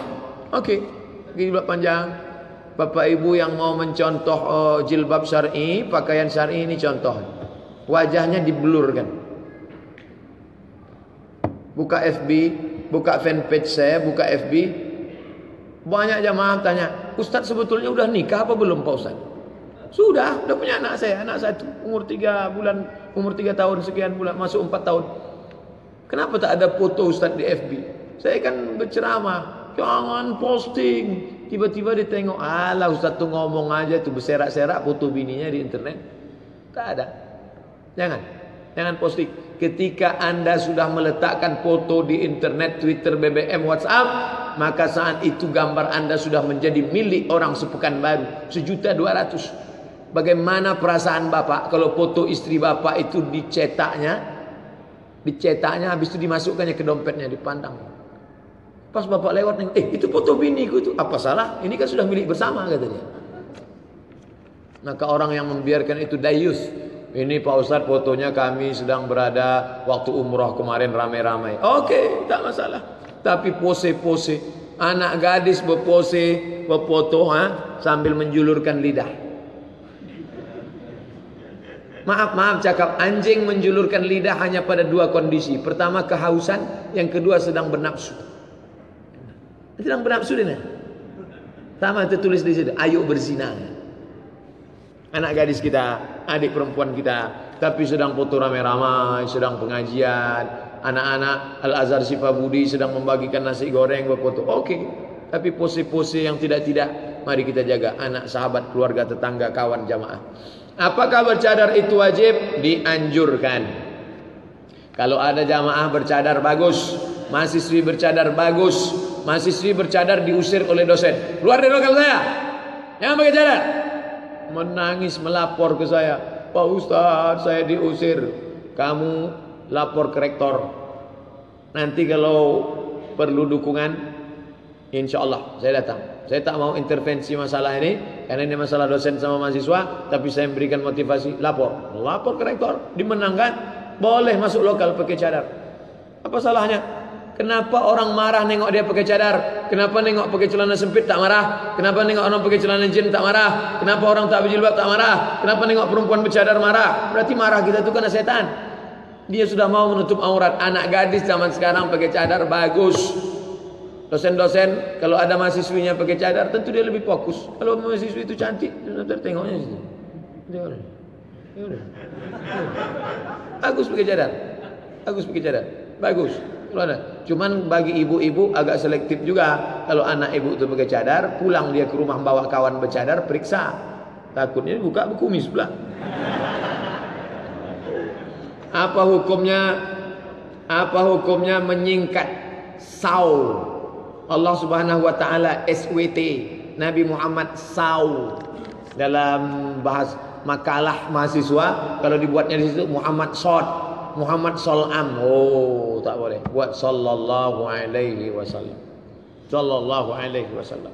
Okey Lagi panjang Bapak ibu yang mau mencontoh uh, jilbab syar'i, pakaian syar'i ini contoh. Wajahnya diblurkan. Buka FB, buka fanpage saya, buka FB. Banyak jamaah tanya, Ustaz sebetulnya udah nikah apa belum Pak Ustaz? Sudah, udah punya anak saya, anak satu, umur tiga bulan, umur tiga tahun sekian bulan, masuk empat tahun. Kenapa tak ada foto Ustaz di FB? Saya kan berceramah, jangan posting, Tiba-tiba dia tengok, alah ustaz tu ngomong aja tu berserak-serak foto bininya di internet. Tak ada. Jangan. Jangan posting. Ketika anda sudah meletakkan foto di internet, Twitter, BBM, WhatsApp, maka saat itu gambar anda sudah menjadi milik orang sepekan baru. Sejuta dua ratus. Bagaimana perasaan bapak kalau foto istri bapak itu dicetaknya, dicetaknya habis itu dimasukkannya ke dompetnya, dipandang. Pas bapak lewat, eh itu foto biniku itu. Apa salah? Ini kan sudah milik bersama kata dia. Maka orang yang membiarkan itu dayus. Ini Pak Ustaz fotonya kami sedang berada waktu umrah kemarin ramai-ramai. Oke, tak masalah. Tapi pose-pose. Anak gadis berpose, berfoto ha? sambil menjulurkan lidah. Maaf, maaf cakap. Anjing menjulurkan lidah hanya pada dua kondisi. Pertama kehausan, yang kedua sedang bernafsu. Sedang bernafsu dia. Sama tertulis di situ, ayo berzina. Anak gadis kita, adik perempuan kita, tapi sedang foto ramai-ramai, sedang pengajian, anak-anak Al-Azhar Sifabudi sedang membagikan nasi goreng berfoto. Oke. Okay. Tapi pose-pose yang tidak-tidak mari kita jaga anak, sahabat, keluarga, tetangga, kawan, jamaah. Apakah bercadar itu wajib? Dianjurkan. Kalau ada jamaah bercadar bagus, mahasiswi bercadar bagus, mahasiswi bercadar diusir oleh dosen. Keluar dari lokal saya. Jangan pakai cadar. Menangis melapor ke saya. Pak Ustaz, saya diusir. Kamu lapor ke rektor. Nanti kalau perlu dukungan, Insya Allah saya datang. Saya tak mau intervensi masalah ini karena ini masalah dosen sama mahasiswa, tapi saya memberikan motivasi lapor, lapor ke rektor, dimenangkan, boleh masuk lokal pakai cadar. Apa salahnya? Kenapa orang marah nengok dia pakai cadar? Kenapa nengok pakai celana sempit tak marah? Kenapa nengok orang pakai celana jin tak marah? Kenapa orang tak berjilbab tak marah? Kenapa nengok perempuan bercadar marah? Berarti marah kita itu karena setan. Dia sudah mau menutup aurat. Anak gadis zaman sekarang pakai cadar bagus. Dosen-dosen kalau ada mahasiswinya pakai cadar tentu dia lebih fokus. Kalau mahasiswi itu cantik, nanti tengoknya situ. Bagus pakai cadar. Bagus pakai cadar. Bagus. Ada. Cuman bagi ibu-ibu agak selektif juga. Kalau anak ibu itu pakai cadar, pulang dia ke rumah bawa kawan bercadar, periksa. Takutnya buka berkumis pula. Apa hukumnya? Apa hukumnya menyingkat saul Allah Subhanahu wa taala SWT Nabi Muhammad SAW dalam bahas makalah mahasiswa kalau dibuatnya di situ Muhammad Sod Muhammad Salam oh tak boleh buat sallallahu alaihi wasallam sallallahu alaihi wasallam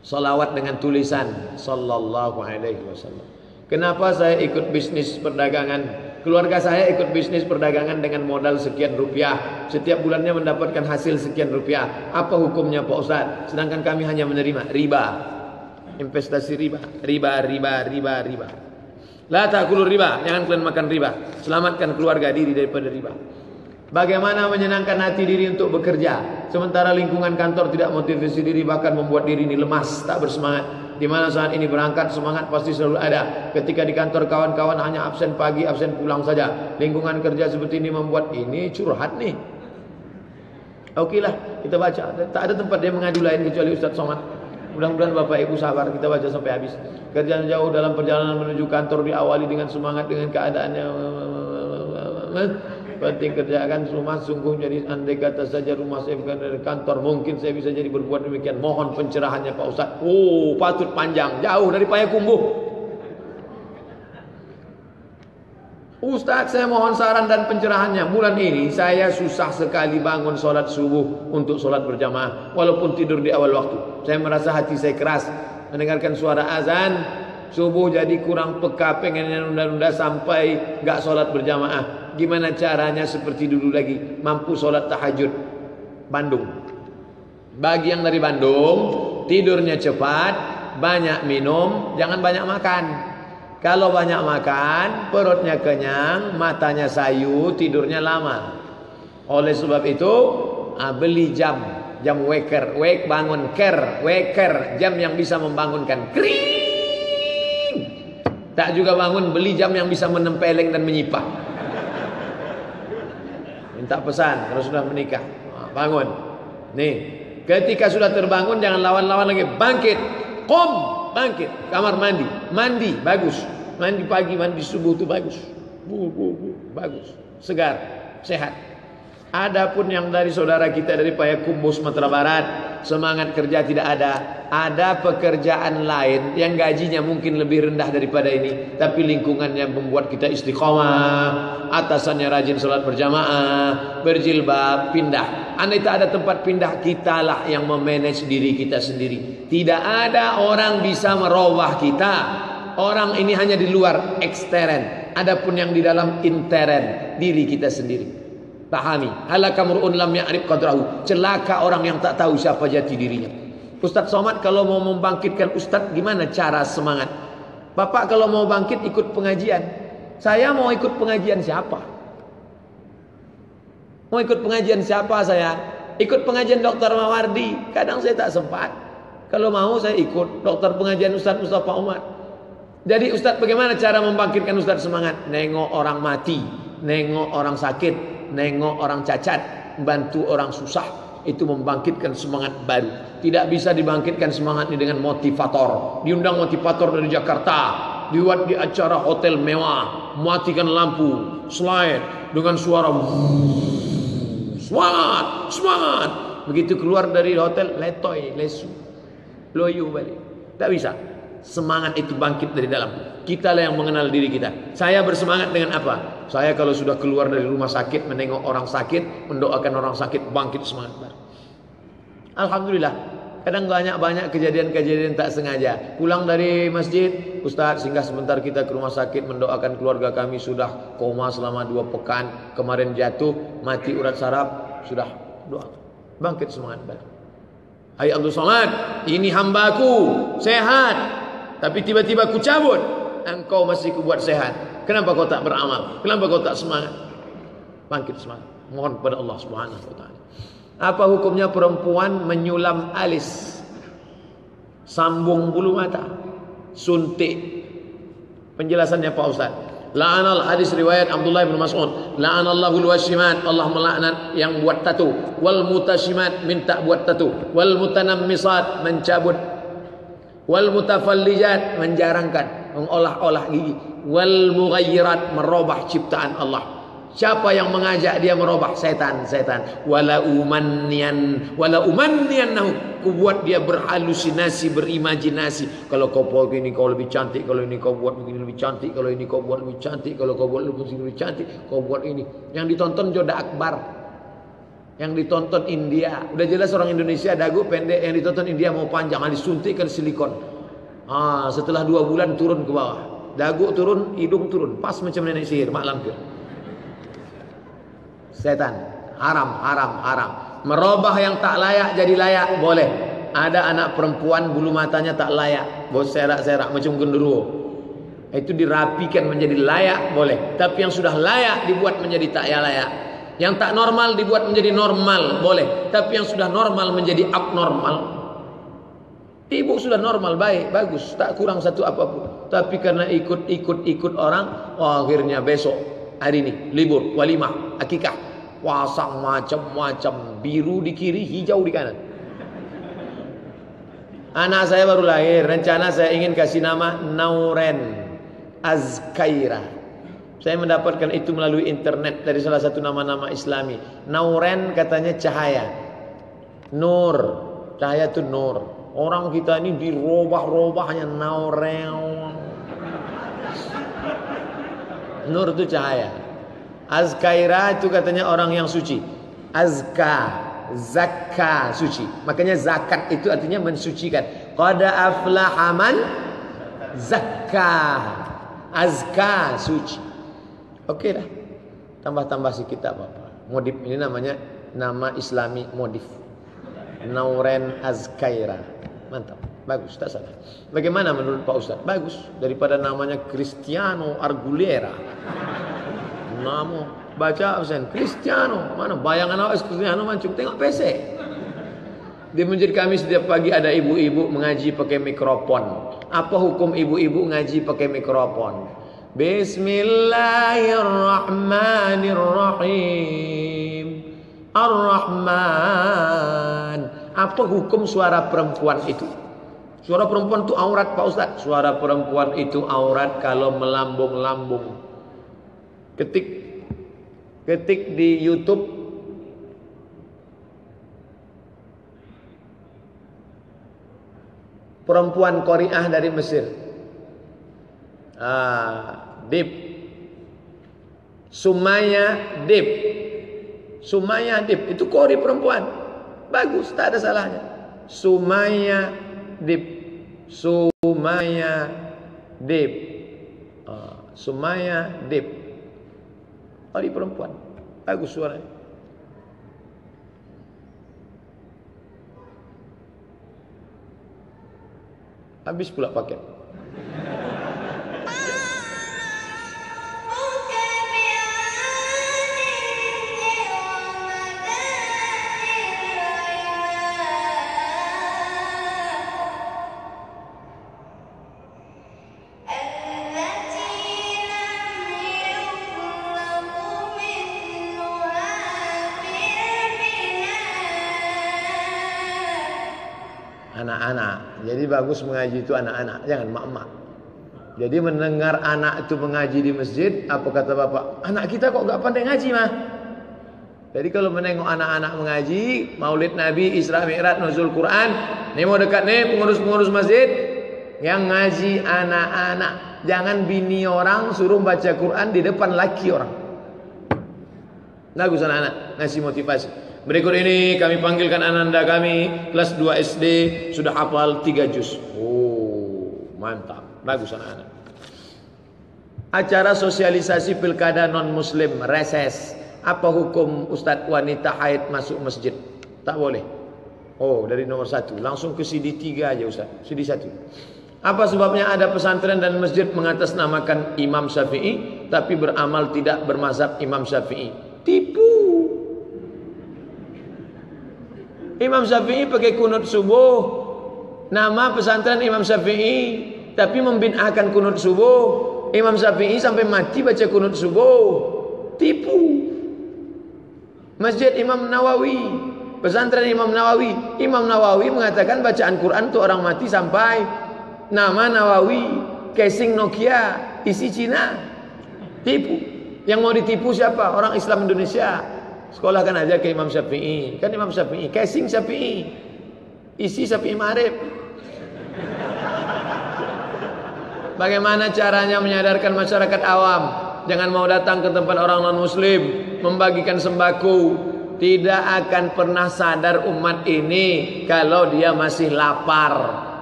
salawat dengan tulisan sallallahu alaihi wasallam kenapa saya ikut bisnis perdagangan Keluarga saya ikut bisnis perdagangan dengan modal sekian rupiah. Setiap bulannya mendapatkan hasil sekian rupiah. Apa hukumnya Pak Ustaz? Sedangkan kami hanya menerima riba. Investasi riba. Riba, riba, riba, riba. La ta'kulur riba. Jangan kalian makan riba. Selamatkan keluarga diri daripada riba. Bagaimana menyenangkan hati diri untuk bekerja. Sementara lingkungan kantor tidak motivasi diri. Bahkan membuat diri ini lemas. Tak bersemangat di mana saat ini berangkat semangat pasti selalu ada. Ketika di kantor kawan-kawan hanya absen pagi, absen pulang saja. Lingkungan kerja seperti ini membuat ini curhat nih. Okeylah, kita baca. Tak ada tempat dia mengadu lain kecuali Ustaz Somad. Mudah-mudahan Bapak Ibu sabar kita baca sampai habis. Kerjaan jauh dalam perjalanan menuju kantor diawali dengan semangat dengan keadaannya. penting kerjakan rumah sungguh jadi andai kata saja rumah saya bukan dari kantor mungkin saya bisa jadi berbuat demikian mohon pencerahannya Pak Ustaz oh patut panjang jauh dari Payakumbuh Ustaz saya mohon saran dan pencerahannya. Bulan ini saya susah sekali bangun solat subuh Untuk solat berjamaah Walaupun tidur di awal waktu. Saya merasa hati saya keras. Mendengarkan suara azan Subuh jadi kurang peka Pengennya nunda-nunda sampai Gak solat berjamaah. Gimana caranya seperti dulu lagi? Mampu sholat tahajud. Bandung. Bagi yang dari Bandung tidurnya cepat banyak minum jangan banyak makan kalau banyak makan perutnya kenyang matanya sayu tidurnya lama. Oleh sebab itu ah, beli jam jam waker wake bangun ker waker jam yang bisa membangunkan. Kring tak juga bangun beli jam yang bisa menempeleng dan menyipah. Minta pesan kalau sudah menikah. Ha, bangun. Nih ketika sudah terbangun jangan lawan-lawan lagi. Bangkit. Kom bangkit. Kamar mandi. Mandi bagus. Mandi pagi mandi subuh itu bagus. Bu, bu, bu. bagus. Segar. Sehat Adapun yang dari saudara kita dari Payakumbuh Sumatera Barat semangat kerja tidak ada. Ada pekerjaan lain yang gajinya mungkin lebih rendah daripada ini, tapi lingkungannya membuat kita istiqomah. Atasannya rajin sholat berjamaah, berjilbab, pindah. Andai tak ada tempat pindah, kitalah yang memanage diri kita sendiri. Tidak ada orang bisa merubah kita. Orang ini hanya di luar eksteren. Adapun yang di dalam intern diri kita sendiri. Pahami. Halaka mur'un lam ya'rif qadrahu. Celaka orang yang tak tahu siapa jati dirinya. Ustaz Somad kalau mau membangkitkan Ustaz gimana cara semangat? Bapak kalau mau bangkit ikut pengajian. Saya mau ikut pengajian siapa? Mau ikut pengajian siapa saya? Ikut pengajian Dr. Mawardi. Kadang saya tak sempat. Kalau mau saya ikut dokter pengajian Ustaz Mustafa Umar. Jadi Ustaz bagaimana cara membangkitkan Ustaz semangat? Nengok orang mati, nengok orang sakit, nengok orang cacat, bantu orang susah. Itu membangkitkan semangat baru. Tidak bisa dibangkitkan semangat ini dengan motivator. Diundang motivator dari Jakarta. Dibuat di acara hotel mewah. Matikan lampu. Slide. Dengan suara. Semangat. Semangat. Begitu keluar dari hotel. Letoy. Lesu loyo balik. Tak bisa. Semangat itu bangkit dari dalam. Kita lah yang mengenal diri kita. Saya bersemangat dengan apa? Saya kalau sudah keluar dari rumah sakit, menengok orang sakit, mendoakan orang sakit, bangkit semangat. Alhamdulillah. Kadang banyak-banyak kejadian-kejadian tak sengaja. Pulang dari masjid, Ustaz singgah sebentar kita ke rumah sakit mendoakan keluarga kami sudah koma selama dua pekan. Kemarin jatuh, mati urat saraf, sudah doa. Bangkit semangat baru. Hai Abdul Somad, ini hambaku sehat, tapi tiba-tiba ku cabut. Engkau masih ku buat sehat. Kenapa kau tak beramal? Kenapa kau tak semangat? Bangkit semangat. Mohon kepada Allah Subhanahu wa. Apa hukumnya perempuan menyulam alis? Sambung bulu mata. Suntik. Penjelasannya Pak Ustaz. La'anal hadis riwayat Abdullah bin Mas'ud. La'anallahu al-washimat. Allah melaknat yang buat tatu. Wal mutashimat minta buat tatu. Wal mutanammisat mencabut. Wal mutafallijat menjarangkan, mengolah-olah gigi. Wal mughayyirat merubah ciptaan Allah. Siapa yang mengajak dia merubah setan, setan. Wala umannian, wala umanniannahu. Ku buat dia berhalusinasi, berimajinasi. Kalau kau buat ini kau lebih cantik, kalau ini kau buat begini lebih cantik, kalau ini kau buat lebih cantik, kalau kau buat lebih lebih cantik, kau buat ini. Yang ditonton Joda Akbar. Yang ditonton India. Udah jelas orang Indonesia dagu pendek, yang ditonton India mau panjang, disuntikkan silikon. Ah, setelah dua bulan turun ke bawah. Dagu turun, hidung turun, pas macam nenek sihir, mak lampir setan. Haram haram haram. Merubah yang tak layak jadi layak boleh. Ada anak perempuan bulu matanya tak layak. Bos serak-serak macam genderuwo. Itu dirapikan menjadi layak boleh. Tapi yang sudah layak dibuat menjadi tak ya layak. Yang tak normal dibuat menjadi normal boleh. Tapi yang sudah normal menjadi abnormal ibu sudah normal baik bagus. Tak kurang satu apapun tapi karena ikut-ikut-ikut orang oh, akhirnya besok hari ini libur walimah akikah. Pasang macam-macam Biru di kiri, hijau di kanan. Anak saya baru lahir Rencana saya ingin kasih nama Nauren Azkaira. Saya mendapatkan itu melalui internet Dari salah satu nama-nama islami. Nauren katanya cahaya. Nur. Cahaya itu nur Orang kita ini dirobah-robahnya Nauren Nur itu cahaya Azkaira itu katanya orang yang suci. Azka, zakka suci. Makanya zakat itu artinya mensucikan. Qad aflaha man zakka. Azka suci. Okey dah. Tambah-tambah sikit tak apa-apa. Modif ini namanya nama Islami modif. Nauren Azkaira. Mantap. Bagus, tak salah. Bagaimana menurut Pak Ustaz? Bagus. Daripada namanya Cristiano Argulera. Namo baca absen. Cristiano. Mana bayangan awak Cristiano mancung. Tengok PC di masjid kami setiap pagi ada ibu-ibu mengaji pakai mikrofon. Apa hukum ibu-ibu ngaji pakai mikrofon? Bismillahirrahmanirrahim. Ar-Rahman apa hukum suara perempuan itu? Suara perempuan itu aurat Pak Ustaz. Suara perempuan itu aurat kalau melambung-lambung. Ketik. Ketik di YouTube. Perempuan Korea dari Mesir. Ah Dip. Sumaya Dip. Sumaya Dip. Itu Kori perempuan bagus tak ada salahnya. Sumaya Dip. Sumaya Dip. Ah, Sumaya Dip. Hari perempuan. Bagus suaranya. Habis pula paket bagus mengaji itu anak-anak, jangan mak-mak. Jadi mendengar anak itu mengaji di masjid, apa kata bapak? Anak kita kok gak pandai ngaji mah? Jadi kalau menengok anak-anak mengaji, maulid Nabi, Isra Mi'raj, Nuzul Quran, ini mau dekat nih pengurus-pengurus masjid yang ngaji anak-anak. Jangan bini orang suruh baca Quran di depan laki orang. Bagus anak-anak ngasih motivasi. Berikut ini kami panggilkan ananda kami kelas 2 SD sudah hafal 3 juz. Oh, mantap. Bagus anak-anak. Acara sosialisasi pilkada non muslim reses. Apa hukum Ustadz wanita haid masuk masjid? Tak boleh. Oh, dari nomor satu. Langsung ke CD 3 aja Ustaz. CD 1. Apa sebabnya ada pesantren dan masjid mengatasnamakan Imam Syafi'i tapi beramal tidak bermazhab Imam Syafi'i? Tipu. Imam Syafi'i pakai kunut subuh. Nama pesantren Imam Syafi'i tapi membinahkan kunut subuh. Imam Syafi'i sampai mati baca kunut subuh. Tipu. Masjid Imam Nawawi, pesantren Imam Nawawi. Imam Nawawi mengatakan bacaan Quran itu orang mati sampai nama Nawawi, casing Nokia, isi Cina. Tipu. Yang mau ditipu siapa? Orang Islam Indonesia. Sekolah kan aja ke Imam Syafi'i. Kan Imam Syafi'i, casing Syafi'i. Isi Syafi'i Marif. Bagaimana caranya menyadarkan masyarakat awam Jangan mau datang ke tempat orang non muslim Membagikan sembako Tidak akan pernah sadar umat ini Kalau dia masih lapar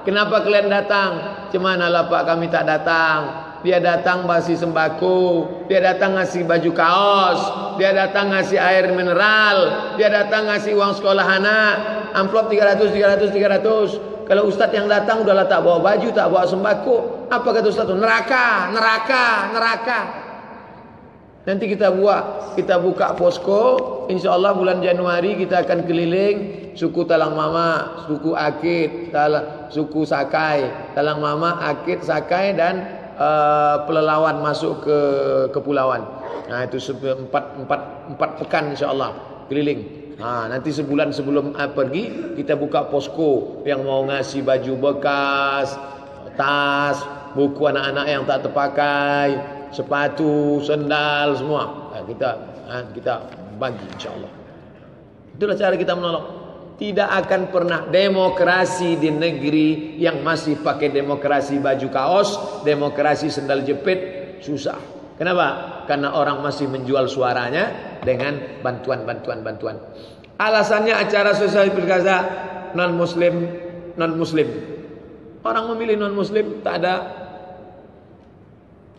Kenapa kalian datang? Lah pak kami tak datang Dia datang basi sembako Dia datang ngasih baju kaos Dia datang ngasih air mineral Dia datang ngasih uang sekolah anak Amplop 300, 300, 300 Kalau ustaz yang datang udahlah tak bawa baju Tak bawa sembako Apa kata ustaz? Neraka, neraka, neraka Nanti kita buat, kita buka posko. Insya Allah bulan Januari kita akan keliling suku Talang Mama, suku Akit, talang, suku Sakai, Talang Mama, Akit, Sakai dan uh, pelelawan masuk ke kepulauan. Nah itu empat empat empat pekan Insya Allah keliling. Ha, nanti sebulan sebelum uh, pergi kita buka posko yang mau ngasih baju bekas, tas, buku anak-anak yang tak terpakai, sepatu, sendal semua ha, kita ha, kita bagi insyaallah. Itulah cara kita menolong. Tidak akan pernah demokrasi di negeri yang masih pakai demokrasi baju kaos, demokrasi sendal jepit susah. Kenapa? Karena orang masih menjual suaranya dengan bantuan-bantuan bantuan. Alasannya acara sosial pilkada non muslim non muslim. Orang memilih non muslim tak ada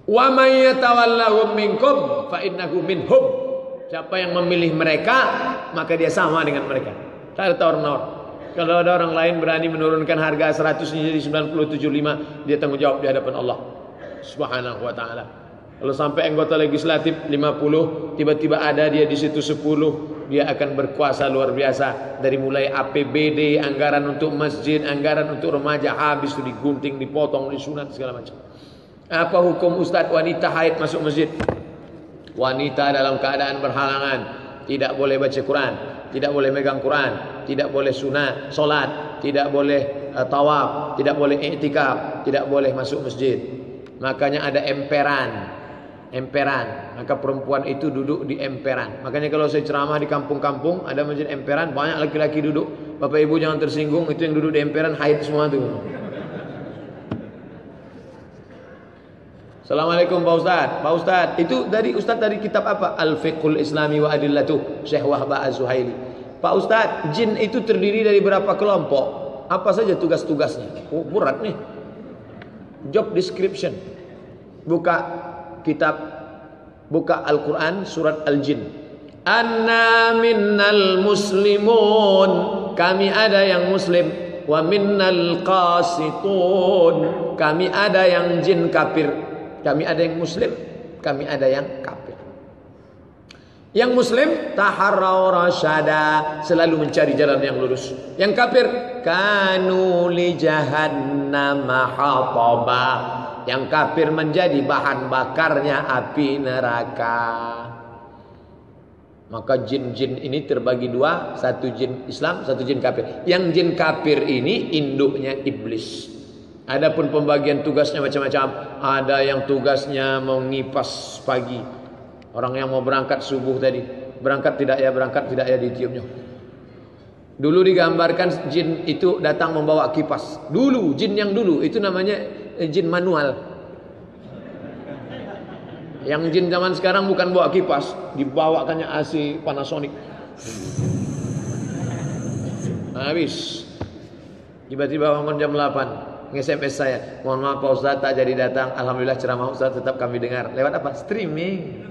Wa may yatawallahum minkum fa innahu minhum. Siapa yang memilih mereka, maka dia sama dengan mereka. Tawar-menawar. Kalau ada orang lain berani menurunkan harga 100 menjadi 97.5, dia tanggung jawab di hadapan Allah Subhanahu wa taala. Kalau sampai anggota legislatif 50, tiba-tiba ada dia di situ 10, dia akan berkuasa luar biasa. Dari mulai APBD, anggaran untuk masjid, anggaran untuk remaja habis itu digunting, dipotong, disunat segala macam. Apa hukum ustaz wanita haid masuk masjid? Wanita dalam keadaan berhalangan tidak boleh baca Quran, tidak boleh megang Quran, tidak boleh sunat, solat, tidak boleh uh, tawaf, tidak boleh iktikaf, tidak boleh masuk masjid. Makanya ada emperan. Emperan. Maka perempuan itu duduk di emperan. Makanya kalau saya ceramah di kampung-kampung ada masjid emperan, banyak laki-laki duduk. Bapak Ibu jangan tersinggung, itu yang duduk di emperan haid semua tu. Assalamualaikum Pak Ustaz. Pak Ustaz, itu dari Ustaz dari kitab apa? Al-Fiqhul Islami wa Adillatu Syekh Wahba Az-Zuhaili. Pak Ustaz, jin itu terdiri dari berapa kelompok? Apa saja tugas-tugasnya? Oh, berat nih. Job description. Buka kitab buka Al-Qur'an surat Al-Jin. Anna minnal muslimun. Kami ada yang muslim wa minnal qasitun. Kami ada yang jin kafir. Kami ada yang muslim, kami ada yang kafir. Yang muslim taharrau rasyada, selalu mencari jalan yang lurus. Yang kafir kanu li jahannam hataba. Yang kafir menjadi bahan bakarnya api neraka. Maka jin-jin ini terbagi dua, satu jin Islam, satu jin kafir. Yang jin kafir ini induknya iblis. Adapun pembagian tugasnya macam-macam. Ada yang tugasnya mau ngipas pagi. Orang yang mau berangkat subuh tadi, berangkat tidak ya, berangkat tidak ya ditiupnya. Dulu digambarkan jin itu datang membawa kipas. Dulu jin yang dulu itu namanya eh, jin manual. Yang jin zaman sekarang bukan bawa kipas, dibawakannya AC Panasonic. Habis. Tiba-tiba bangun jam 8, nge-SMS saya. Mohon maaf Pak Ustaz tak jadi datang. Alhamdulillah ceramah Ustaz tetap kami dengar. Lewat apa? Streaming.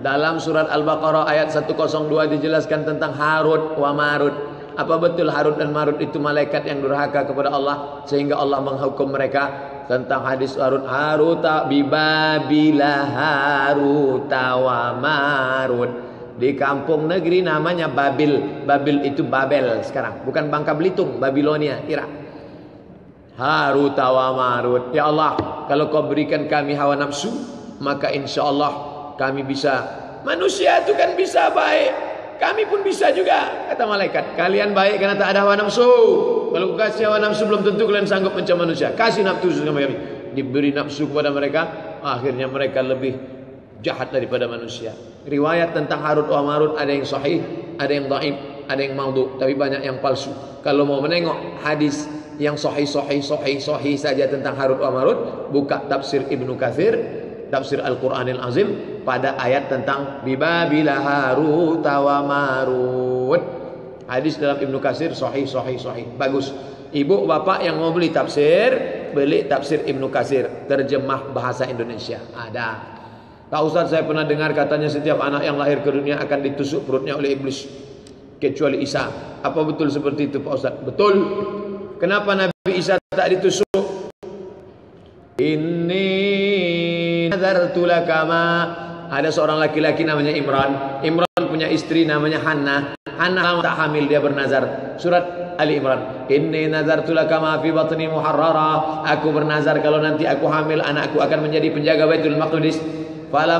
Dalam surat Al-Baqarah ayat 102 dijelaskan tentang Harut wa Marut. Apa betul Harut dan Marut itu malaikat yang durhaka kepada Allah sehingga Allah menghukum mereka? tentang hadis Harut Haruta bibabila Haruta wa Marut di kampung negeri namanya Babil Babil itu Babel sekarang bukan Bangka Belitung Babilonia Irak Haruta wa Marut ya Allah kalau kau berikan kami hawa nafsu maka insya Allah kami bisa manusia itu kan bisa baik kami pun bisa juga kata malaikat. Kalian baik karena tak ada hawa nafsu. Kalau kasih hawa nafsu belum tentu kalian sanggup mencari manusia. Kasih nafsu sama kami. Diberi nafsu kepada mereka, akhirnya mereka lebih jahat daripada manusia. Riwayat tentang Harut wa Marut ada yang sahih, ada yang dhaif, ada yang maudhu, tapi banyak yang palsu. Kalau mau menengok hadis yang sahih sahih sahih sahih saja tentang Harut wa Marut, buka tafsir Ibnu Katsir, tafsir Al-Qur'anil Azim pada ayat tentang bibabila harut wa marut. Hadis dalam Ibnu Katsir sahih sahih sahih. Bagus. Ibu bapak yang mau beli tafsir, beli tafsir Ibnu Katsir terjemah bahasa Indonesia. Ada. Tak Ustaz saya pernah dengar katanya setiap anak yang lahir ke dunia akan ditusuk perutnya oleh iblis kecuali Isa. Apa betul seperti itu Pak Ustaz? Betul. Kenapa Nabi Isa tak ditusuk? Ini nazartu lakama ada seorang laki-laki namanya Imran. Imran punya istri namanya Hannah. Hannah tak hamil dia bernazar. Surat Ali Imran. Inni nazartu laka ma fi batni muharrara. Aku bernazar kalau nanti aku hamil anakku akan menjadi penjaga Baitul Maqdis. Falam